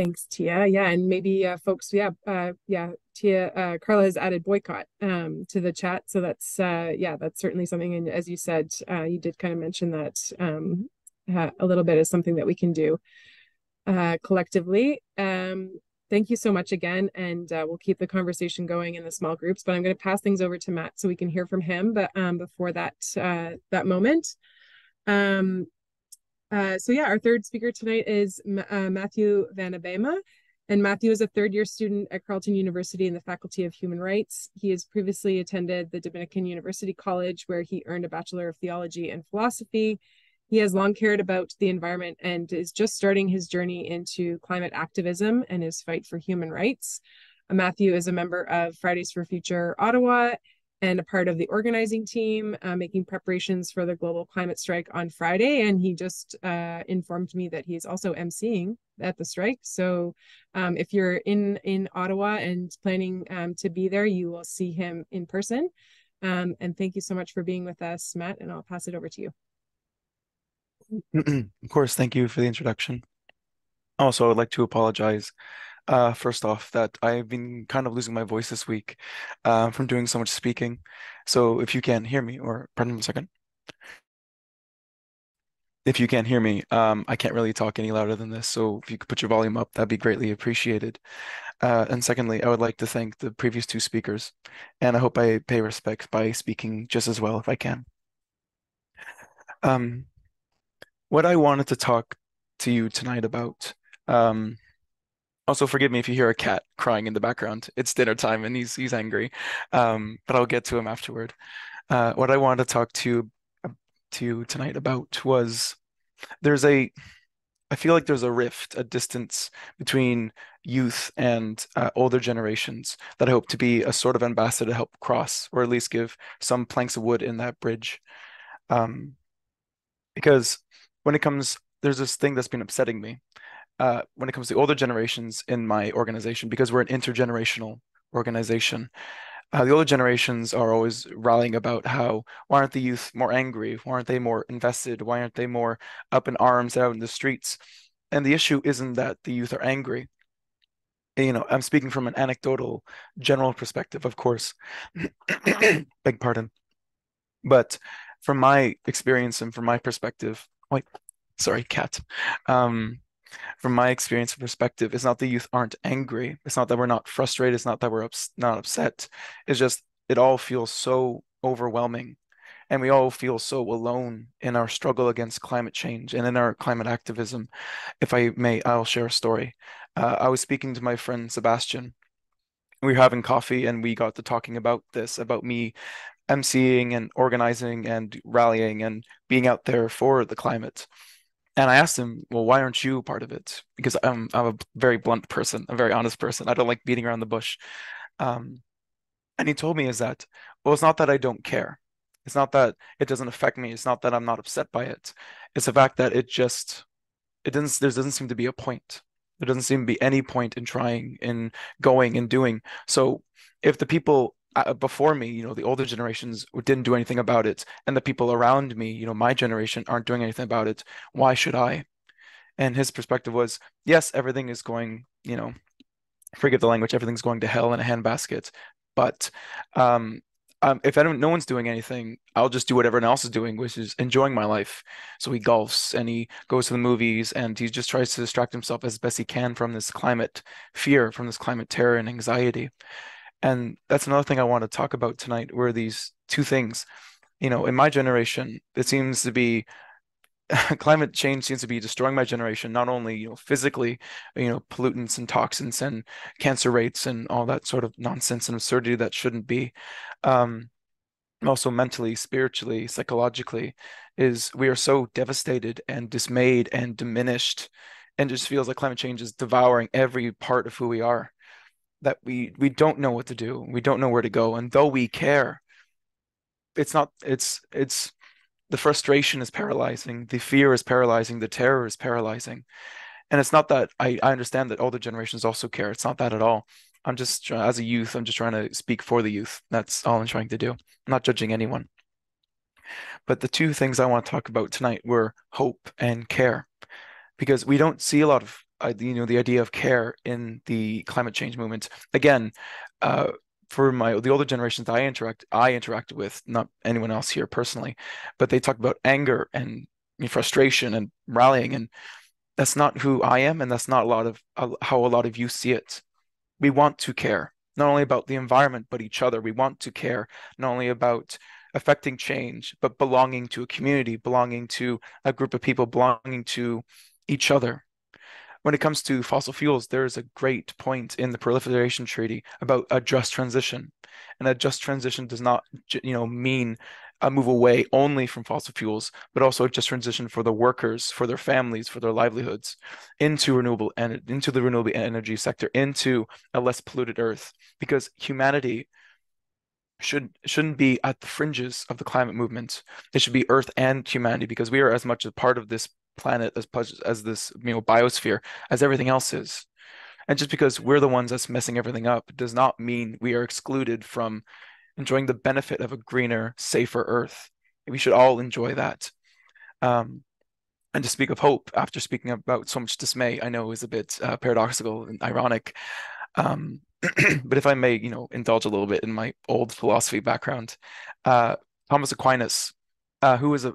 Thanks, Tia. Yeah, and maybe uh, folks, yeah, uh, yeah, Tia, uh, Carla has added boycott um, to the chat, so that's uh, yeah, that's certainly something. And as you said, uh, you did kind of mention that um, a little bit is something that we can do uh, collectively. Um, thank you so much again, and we'll keep the conversation going in the small groups. But I'm going to pass things over to Matt so we can hear from him. But um, before that that moment. Um, uh, so yeah, our third speaker tonight is uh, Matthew Van Abema. And Matthew is a third year student at Carleton University in the Faculty of Human Rights. He has previously attended the Dominican University College, where he earned a Bachelor of Theology and Philosophy. He has long cared about the environment and is just starting his journey into climate activism and his fight for human rights. Uh, Matthew is a member of Fridays for Future Ottawa and a part of the organizing team, uh, making preparations for the global climate strike on Friday. And he just uh, informed me that he's also emceeing at the strike. So um, if you're in in Ottawa and planning um, to be there, you will see him in person. Um, and thank you so much for being with us, Matt. And I'll pass it over to you. of course, thank you for the introduction. Also, I would like to apologize uh, first off, that I've been kind of losing my voice this week uh, from doing so much speaking. So if you can hear me, or pardon me a second. If you can't hear me, um, I can't really talk any louder than this. So if you could put your volume up, that'd be greatly appreciated. Uh, and secondly, I would like to thank the previous two speakers, and I hope I pay respect by speaking just as well if I can. Um, what I wanted to talk to you tonight about um, also, forgive me if you hear a cat crying in the background. It's dinner time and he's he's angry, um, but I'll get to him afterward. Uh, what I wanted to talk to to you tonight about was there's a I feel like there's a rift, a distance between youth and uh, older generations that I hope to be a sort of ambassador to help cross, or at least give some planks of wood in that bridge. Um, because when it comes, there's this thing that's been upsetting me, uh, when it comes to older generations in my organization because we're an intergenerational organization. Uh, the older generations are always rallying about how why aren't the youth more angry? Why aren't they more invested? Why aren't they more up in arms out in the streets? And the issue isn't that the youth are angry. You know, I'm speaking from an anecdotal, general perspective, of course. Beg pardon. But from my experience and from my perspective, wait, sorry, cat. Um, from my experience and perspective, it's not the youth aren't angry. It's not that we're not frustrated. It's not that we're ups- not upset. It's just it all feels so overwhelming. And we all feel so alone in our struggle against climate change and in our climate activism. If I may, I'll share a story. Uh, I was speaking to my friend Sebastian we were having coffee and we got to talking about this, about me emceeing and organizing and rallying and being out there for the climate. And I asked him, well, why aren't you part of it? Because I'm I'm a very blunt person, a very honest person. I don't like beating around the bush. Um, and he told me is that, well, it's not that I don't care. It's not that it doesn't affect me. It's not that I'm not upset by it. It's the fact that it just it doesn't there doesn't seem to be a point. There doesn't seem to be any point in trying, in going and doing. So if the people uh, before me, you know, the older generations didn't do anything about it, and the people around me, you know, my generation aren't doing anything about it, why should I? And his perspective was, yes, everything is going, you know, forgive the language, everything's going to hell in a handbasket. But um, um, if anyone, no one's doing anything, I'll just do what everyone else is doing, which is enjoying my life. So he golfs and he goes to the movies and he just tries to distract himself as best he can from this climate fear, from this climate terror and anxiety. And that's another thing I want to talk about tonight, were these two things. You know, in my generation, it seems to be climate change seems to be destroying my generation, not only, you know, physically, you know, pollutants and toxins and cancer rates and all that sort of nonsense and absurdity that shouldn't be. Um, also mentally, spiritually, psychologically, is we are so devastated and dismayed and diminished, and just feels like climate change is devouring every part of who we are. That we we don't know what to do, we don't know where to go, and though we care, it's not. It's it's the frustration is paralyzing, the fear is paralyzing, the terror is paralyzing. And it's not that I, I understand that older generations also care. It's not that at all. I'm just, as a youth, I'm just trying to speak for the youth. That's all I'm trying to do. I'm not judging anyone. But the two things I want to talk about tonight were hope and care, because we don't see a lot of, uh, you know, the idea of care in the climate change movement. Again, uh, for my the older generations I interact I interacted with, not anyone else here personally, but they talk about anger and frustration and rallying, and that's not who I am, and that's not a lot of uh, how a lot of you see it. We want to care not only about the environment but each other. We want to care not only about affecting change, but belonging to a community, belonging to a group of people, belonging to each other when it comes to fossil fuels, there is a great point in the Proliferation Treaty about a just transition, and a just transition does not, you know, mean a move away only from fossil fuels, but also a just transition for the workers, for their families, for their livelihoods, into renewable and into the renewable energy sector, into a less polluted Earth, because humanity should shouldn't be at the fringes of the climate movement. It should be Earth and humanity because we are as much a part of this planet as as this you know biosphere as everything else is. And just because we're the ones that's messing everything up does not mean we are excluded from enjoying the benefit of a greener, safer Earth. We should all enjoy that. Um, and to speak of hope, after speaking about so much dismay, I know is a bit uh, paradoxical and ironic. Um, but if I may, you know, indulge a little bit in my old philosophy background, uh, Thomas Aquinas uh, who was a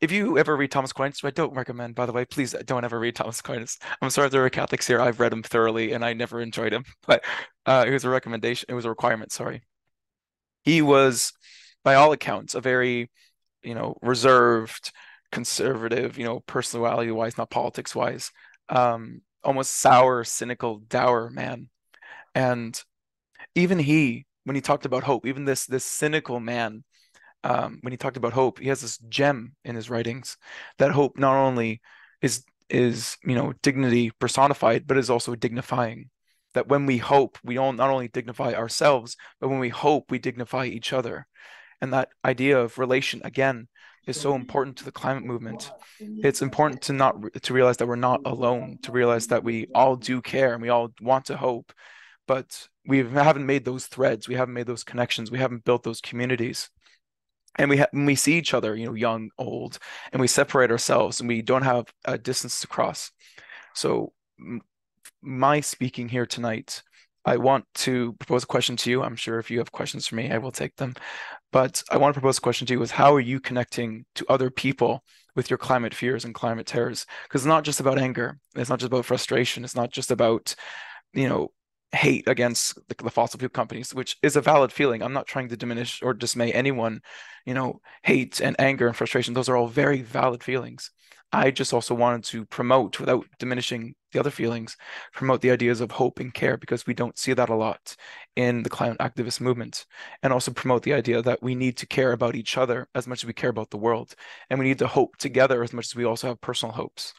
if you ever read Thomas Aquinas, I don't recommend, by the way, please don't ever read Thomas Aquinas. I'm sorry if there are Catholics here. I've read him thoroughly and I never enjoyed him, but uh, it was a recommendation. It was a requirement. Sorry. He was, by all accounts, a very, you know, reserved, conservative, you know, personality wise, not politics wise, um, almost sour, cynical, dour man. And even he, when he talked about hope, even this this cynical man um, when he talked about hope, he has this gem in his writings that hope not only is is you know dignity personified, but is also dignifying. That when we hope, we all not only dignify ourselves, but when we hope, we dignify each other. And that idea of relation again is so important to the climate movement. It's important to not to realize that we're not alone, to realize that we all do care and we all want to hope, but we haven't made those threads, we haven't made those connections, we haven't built those communities and we ha- when we see each other, you know, young, old, and we separate ourselves, and we don't have a distance to cross. So, m- my speaking here tonight, I want to propose a question to you. I'm sure if you have questions for me, I will take them. But I want to propose a question to you: Is how are you connecting to other people with your climate fears and climate terrors? Because it's not just about anger. It's not just about frustration. It's not just about, you know, hate against the, the, fossil fuel companies, which is a valid feeling. I'm not trying to diminish or dismay anyone. You know, hate and anger and frustration, those are all very valid feelings. I just also wanted to promote, without diminishing the other feelings, promote the ideas of hope and care because we don't see that a lot in the climate activist movement. And also promote the idea that we need to care about each other as much as we care about the world. And we need to hope together as much as we also have personal hopes.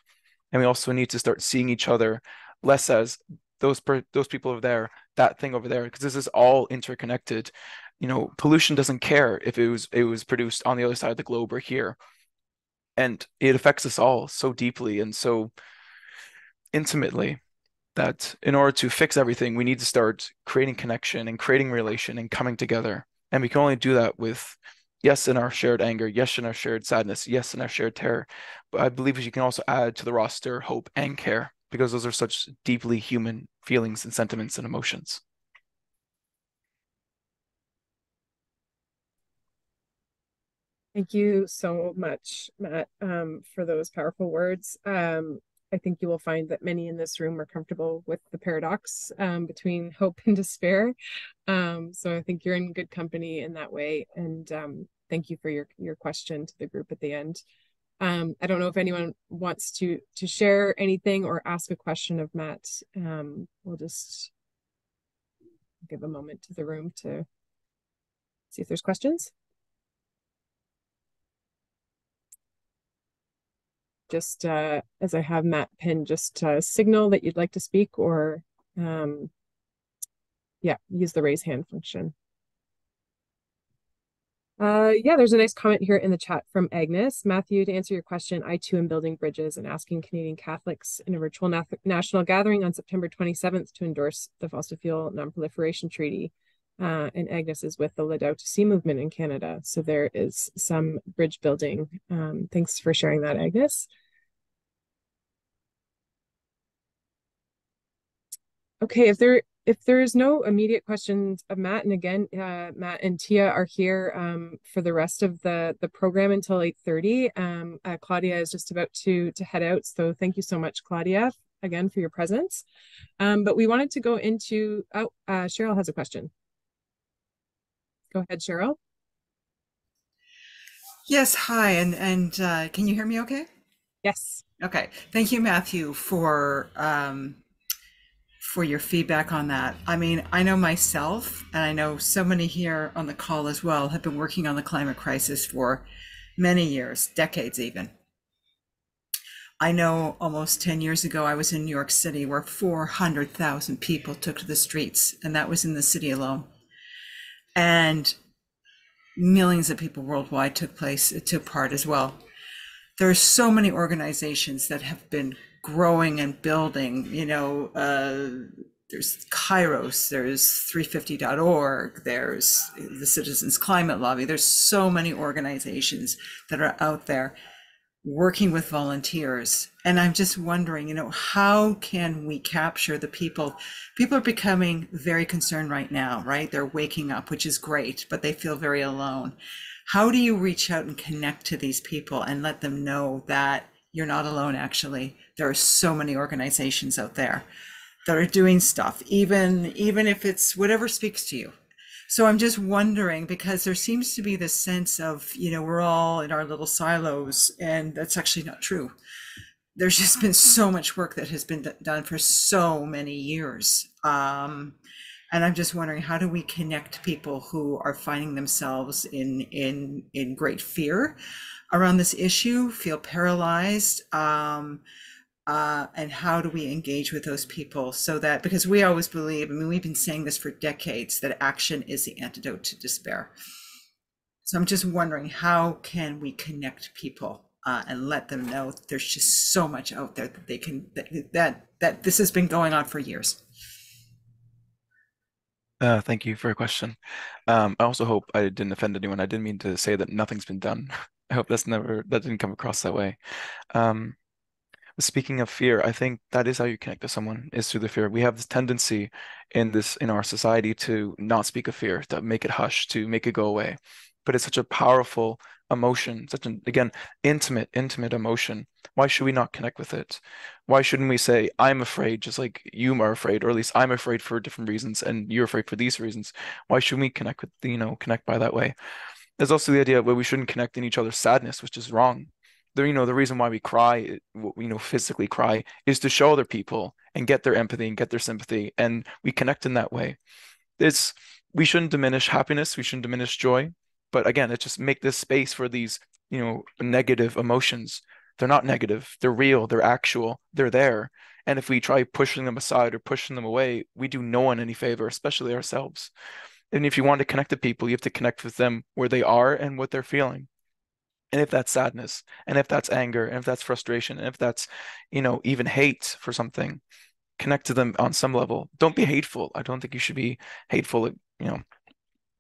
And we also need to start seeing each other less as those per, those people over there, that thing over there, because this is all interconnected. You know, pollution doesn't care if it was it was produced on the other side of the globe or here. And it affects us all so deeply and so intimately that in order to fix everything we need to start creating connection and creating relation and coming together. And we can only do that with yes in our shared anger yes in our shared sadness yes in our shared terror. But i believe you can also add to the roster hope and care because those are such deeply human feelings and sentiments and emotions Thank you so much, Matt, um, for those powerful words. Um, I think you will find that many in this room are comfortable with the paradox um, between hope and despair. Um, so I think you're in good company in that way. And um, thank you for your your question to the group at the end. Um, I don't know if anyone wants to to share anything or ask a question of Matt. Um, we'll just give a moment to the room to see if there's questions. just uh, as I have Matt Pin, just uh, signal that you'd like to speak or um, yeah, use the raise hand function. Uh, yeah, there's a nice comment here in the chat from Agnes. Matthew, to answer your question, I too am building bridges and asking Canadian Catholics in a virtual na national gathering on September 27th to endorse the fossil fuel non-proliferation treaty. Uh, and Agnes is with the Laudato Si' movement in Canada. So there is some bridge building. Um, thanks for sharing that, Agnes. Okay, if there if there is no immediate questions of Matt, and again, uh, Matt and Tia are here um, for the rest of the the program until eight thirty. Um, uh, Claudia is just about to to head out, so thank you so much, Claudia, again for your presence. Um, but we wanted to go into. Oh, uh, Cheryl has a question. Go ahead, Cheryl. Yes, hi, and and uh, can you hear me? Okay. Yes. Okay. Thank you, Matthew, for um, for your feedback on that. I mean, I know myself, and I know so many here on the call as well, have been working on the climate crisis for many years, decades even. I know almost 10 years ago, I was in New York City where 400,000 people took to the streets, and that was in the city alone. And millions of people worldwide took place, took part as well. There are so many organizations that have been growing and building. You know, uh, there's Kairos, there's 350.org, there's the Citizens Climate Lobby. There's so many organizations that are out there working with volunteers. And I'm just wondering, you know, how can we capture the people? People are becoming very concerned right now, right? They're waking up, which is great, but they feel very alone. How do you reach out and connect to these people and let them know that you're not alone actually. There are so many organizations out there that are doing stuff even even if it's whatever speaks to you. So i'm just wondering because there seems to be this sense of you know we're all in our little silos and that's actually not true. There's just been so much work that has been done for so many years. Um, and i'm just wondering how do we connect people who are finding themselves in in in great fear around this issue, feel paralyzed, um, uh, and how do we engage with those people so that because we always believe, I mean, we've been saying this for decades that action is the antidote to despair. So I'm just wondering how can we connect people uh, and let them know there's just so much out there that they can that that, that this has been going on for years. Uh, thank you for your question. Um, I also hope I didn't offend anyone. I didn't mean to say that nothing's been done. I hope that's never that didn't come across that way. Um, speaking of fear, I think that is how you connect to someone is through the fear. We have this tendency in this in our society to not speak of fear, to make it hush, to make it go away. But it's such a powerful emotion, such an again intimate, intimate emotion. Why should we not connect with it? Why shouldn't we say, I'm afraid, just like you are afraid, or at least I'm afraid for different reasons, and you're afraid for these reasons? Why shouldn't we connect with you know connect by that way? There's also the idea where we shouldn't connect in each other's sadness, which is wrong. the you know the reason why we cry you know physically cry is to show other people and get their empathy and get their sympathy and we connect in that way. It's we shouldn't diminish happiness we shouldn't diminish joy but again it just make this space for these you know negative emotions. They're not negative they're real they're actual they're there. And if we try pushing them aside or pushing them away we do no one any favor especially ourselves and if you want to connect to people you have to connect with them where they are and what they're feeling. And if that's sadness and if that's anger and if that's frustration and if that's you know even hate for something connect to them on some level. Don't be hateful. I don't think you should be hateful. You know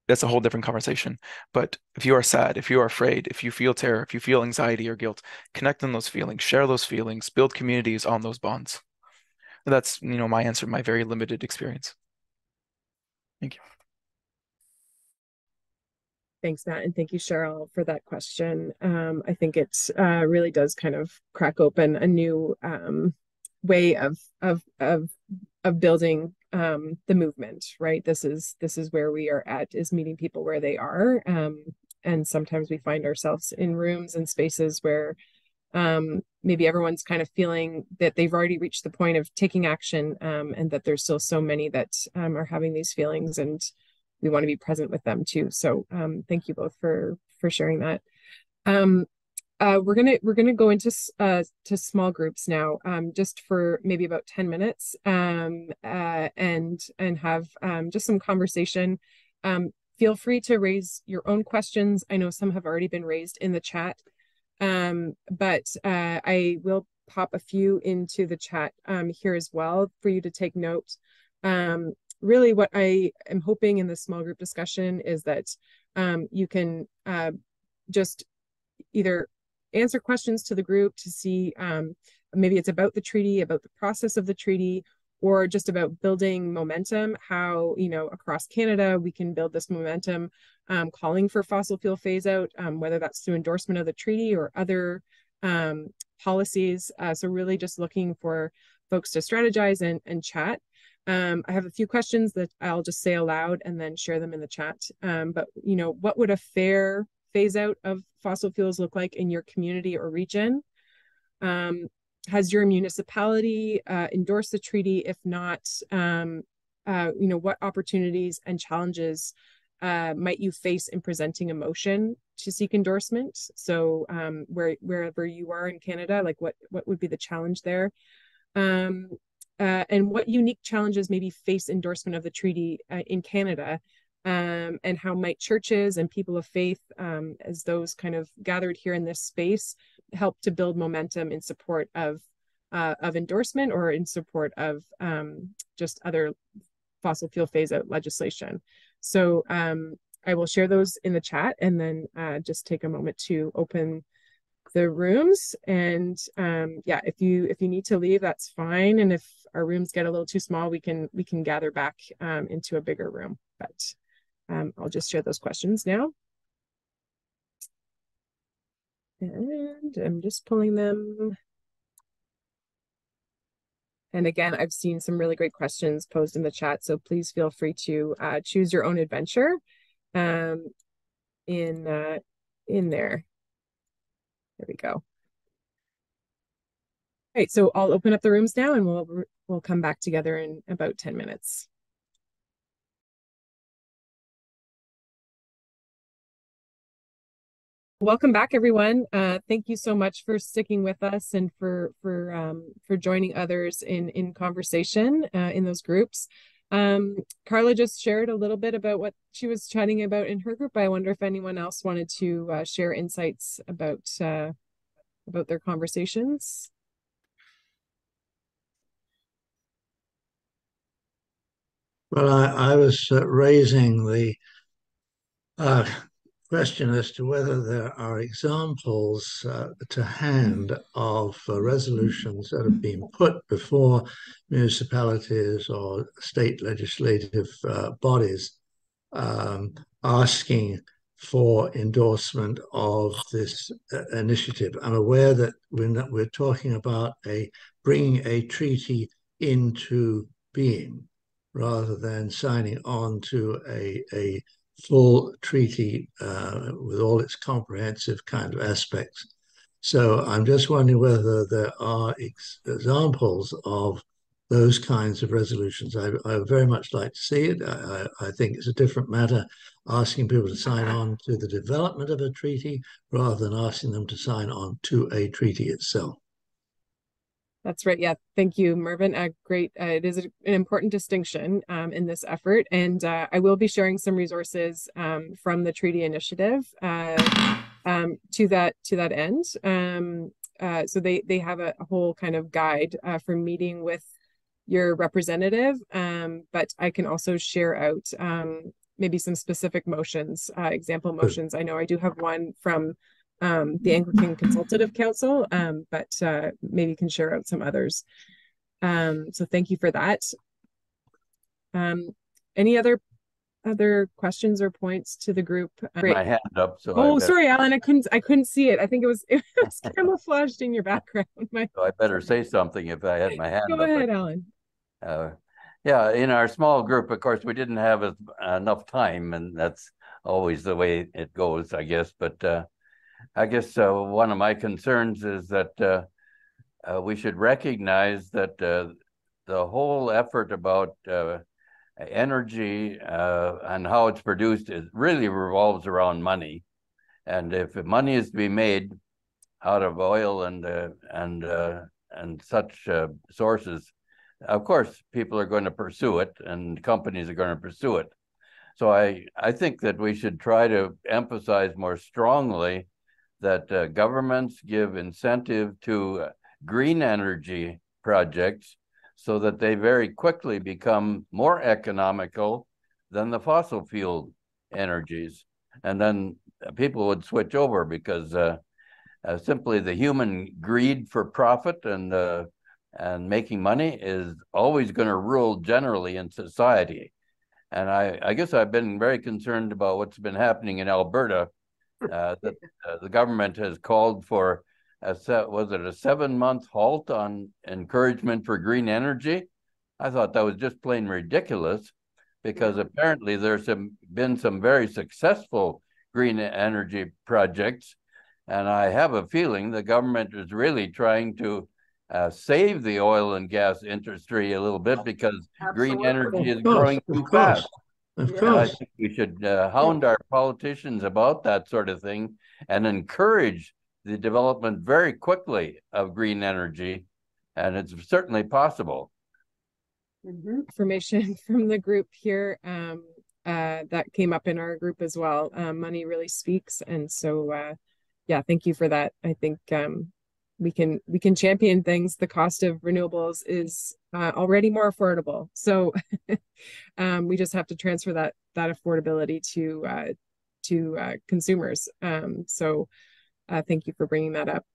that's a whole different conversation. But if you are sad if you are afraid if you feel terror if you feel anxiety or guilt connect on those feelings share those feelings build communities on those bonds. That's you know my answer my very limited experience. Thank you Thanks, Matt, and thank you, Cheryl, for that question. Um, I think it uh, really does kind of crack open a new um, way of of of of building um, the movement. Right. This is this is where we are at is meeting people where they are, um, and sometimes we find ourselves in rooms and spaces where um, maybe everyone's kind of feeling that they've already reached the point of taking action, um, and that there's still so many that are having these feelings and we want to be present with them too. So um, thank you both for for sharing that. Um, uh, we're gonna we're gonna go into uh, to small groups now, um, just for maybe about ten minutes, um, uh, and and have um, just some conversation. Um, feel free to raise your own questions. I know some have already been raised in the chat, um, but uh, I will pop a few into the chat um, here as well for you to take note. Um, really what I am hoping in this small group discussion is that um, you can uh, just either answer questions to the group to see um, maybe it's about the treaty, about the process of the treaty, or just about building momentum, how, you know, across Canada, we can build this momentum, um, calling for fossil fuel phase out, um, whether that's through endorsement of the treaty or other um, policies. Uh, so really just looking for folks to strategize and, and chat. Um, I have a few questions that I'll just say aloud and then share them in the chat. Um, but you know, what would a fair phase out of fossil fuels look like in your community or region? Um, has your municipality uh, endorsed the treaty? If not, um, uh, you know, what opportunities and challenges uh, might you face in presenting a motion to seek endorsement? So um, where wherever you are in Canada, like what what would be the challenge there? Uh, and what unique challenges maybe face endorsement of the treaty uh, in Canada, um, and how might churches and people of faith, um, as those kind of gathered here in this space, help to build momentum in support of uh, of endorsement or in support of um, just other fossil fuel phase out legislation. So um, I will share those in the chat and then uh, just take a moment to open the rooms and um yeah if you if you need to leave that's fine and if our rooms get a little too small we can we can gather back um, into a bigger room. But um, i'll just share those questions now. And i'm just pulling them. And again i've seen some really great questions posed in the chat so please feel free to uh, choose your own adventure um, in uh, in there. There we go. All right, so I'll open up the rooms now and we'll we'll come back together in about 10 minutes. Welcome back, everyone. Uh, thank you so much for sticking with us and for for um, for joining others in in conversation uh, in those groups. Um, Carla just shared a little bit about what she was chatting about in her group. I wonder if anyone else wanted to uh, share insights about uh, about their conversations. Well, I, I was uh, raising the uh, question as to whether there are examples uh, to hand of uh, resolutions that have been put before municipalities or state legislative uh, bodies um, asking for endorsement of this uh, initiative. I'm aware that we're, we're talking about a bringing a treaty into being rather than signing on to a, a full treaty uh, with all its comprehensive kind of aspects. So I'm just wondering whether there are ex examples of those kinds of resolutions. I, I very much like to see it. I, I, think it's a different matter asking people to sign on to the development of a treaty rather than asking them to sign on to a treaty itself. That's right. Yeah. Thank you, Mervin. Uh, great. Uh, it is a, an important distinction um, in this effort. And uh, I will be sharing some resources um, from the treaty initiative uh, um, to that to that end. Um, uh, so they they have a, a whole kind of guide uh, for meeting with your representative. Um, but I can also share out um, maybe some specific motions, example motions. I know I do have one from um, the Anglican Consultative Council, um, but uh, maybe you can share out some others. Um, so thank you for that. Um, any other other questions or points to the group? Great. My hand up. So oh, sorry, Alan, I couldn't I couldn't see it. I think it was it was camouflaged in your background. My... So I better say something if I had my hand Go up. ahead, Alan. Uh, yeah, in our small group, of course, we didn't have enough time, and that's always the way it goes, I guess. But uh, I guess uh, one of my concerns is that uh, uh, we should recognize that uh, the whole effort about uh, energy and how it's produced is really revolves around money, and if money is to be made out of oil and and and such sources, of course people are going to pursue it, and companies are going to pursue it. So I I think that we should try to emphasize more strongly that uh, governments give incentive to uh, green energy projects so that they very quickly become more economical than the fossil fuel energies. And then people would switch over because uh, uh, simply the human greed for profit and uh, and making money is always going to rule generally in society. And I, I guess I've been very concerned about what's been happening in Alberta uh, that uh, the government has called for a set, was it a seven month halt on encouragement for green energy? I thought that was just plain ridiculous because apparently there's some, been some very successful green energy projects. And I have a feeling the government is really trying to uh, save the oil and gas industry a little bit because Absolutely. green energy is growing too fast. Of yeah, course. I think we should uh, hound our politicians about that sort of thing and encourage the development very quickly of green energy. And it's certainly possible. Mm-hmm. Information from the group here um, uh, that came up in our group as well. Um, money really speaks. And so, uh, yeah, thank you for that. I think um, we can we can champion things. The cost of renewables is uh, already more affordable. So um, we just have to transfer that that affordability to uh, to uh, consumers. Um, so uh, thank you for bringing that up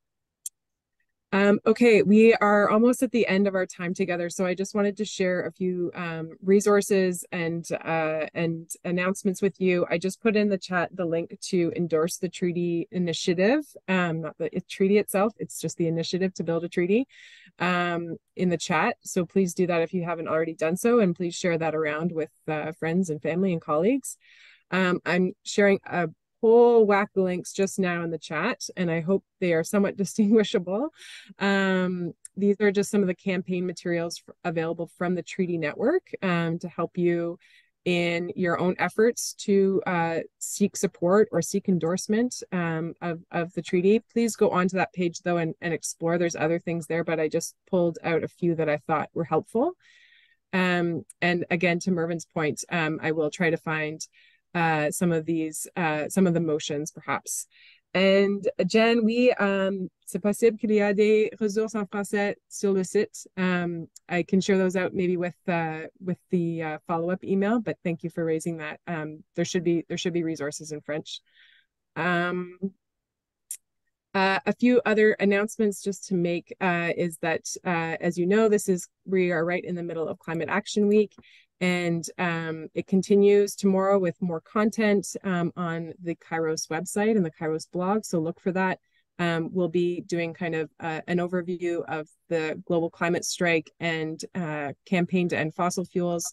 um, okay, we are almost at the end of our time together, so I just wanted to share a few um, resources and uh, and announcements with you. I just put in the chat the link to endorse the treaty initiative, um, not the treaty itself. It's just the initiative to build a treaty um, in the chat. So please do that if you haven't already done so, and please share that around with uh, friends and family and colleagues. Um, I'm sharing a whole whack links just now in the chat, and I hope they are somewhat distinguishable. Um, these are just some of the campaign materials available from the Treaty Network um, to help you in your own efforts to uh, seek support or seek endorsement um, of, of the treaty. Please go onto that page though and, and explore. There's other things there, but I just pulled out a few that I thought were helpful. Um, and again, to Mervyn's point, um, I will try to find uh, some of these, uh, some of the motions perhaps. And Jen, oui, um, c'est possible qu'il y a des ressources en français sur le site. Um, I can share those out maybe with uh, with the uh, follow-up email, but thank you for raising that. Um, there should be there should be resources in French. Um, uh, a few other announcements just to make uh, is that, uh, as you know, this is we are right in the middle of Climate Action Week, and um, it continues tomorrow with more content um, on the Kairos website and the Kairos blog. So look for that. Um, we'll be doing kind of uh, an overview of the global climate strike and uh, campaign to end fossil fuels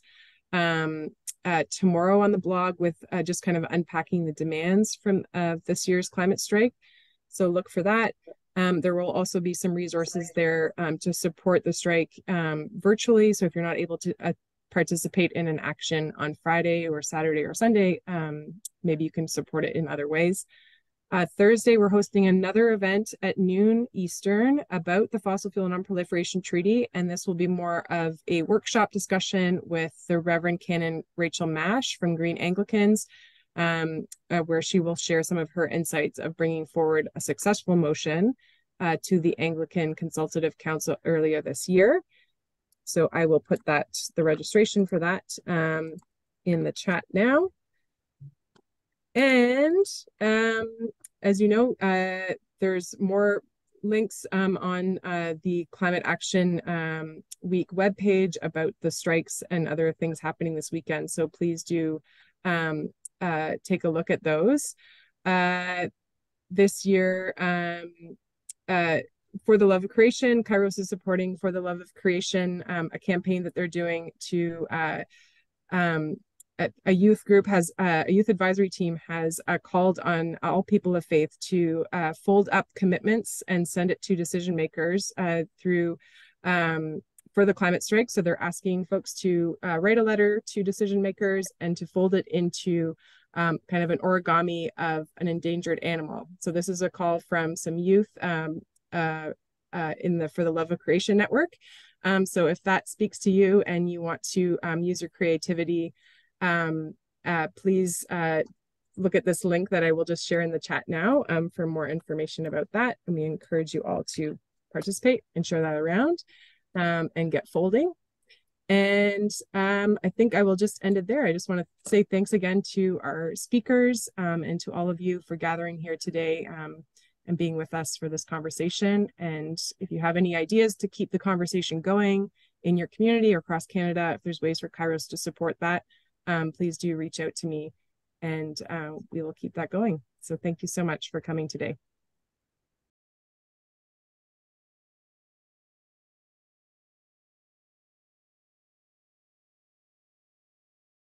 um, uh, tomorrow on the blog with uh, just kind of unpacking the demands from this year's climate strike. So look for that. Um, there will also be some resources there um, to support the strike um, virtually. So if you're not able to uh, participate in an action on Friday or Saturday or Sunday, um, maybe you can support it in other ways. Uh, Thursday, we're hosting another event at noon Eastern about the Fossil Fuel Non-Proliferation Treaty, and this will be more of a workshop discussion with the Reverend Canon Rachel Mash from Green Anglicans, um, uh, where she will share some of her insights of bringing forward a successful motion uh, to the Anglican Consultative Council earlier this year. So I will put that the registration for that um, in the chat now. And um, as you know, uh, there's more links um, on uh, the Climate Action um, Week webpage about the strikes and other things happening this weekend. So please do um, uh, take a look at those. Uh, this year, um, uh, for the Love of Creation, Kairos is supporting For the Love of Creation, um, a campaign that they're doing to uh, um, a, a youth group has uh, a youth advisory team has uh, called on all people of faith to uh, fold up commitments and send it to decision makers uh, through um, for the climate strike. So they're asking folks to uh, write a letter to decision makers and to fold it into um, kind of an origami of an endangered animal. So this is a call from some youth um, uh, in the For the Love of Creation network. Um, so if that speaks to you and you want to um, use your creativity um, uh, please uh, look at this link that I will just share in the chat now um, for more information about that. And we encourage you all to participate and share that around um, and get folding. And um, I think I will just end it there. I just want to say thanks again to our speakers um, and to all of you for gathering here today um, and being with us for this conversation. And if you have any ideas to keep the conversation going in your community or across Canada, if there's ways for Kairos to support that, um, please do reach out to me and uh, we will keep that going. So thank you so much for coming today.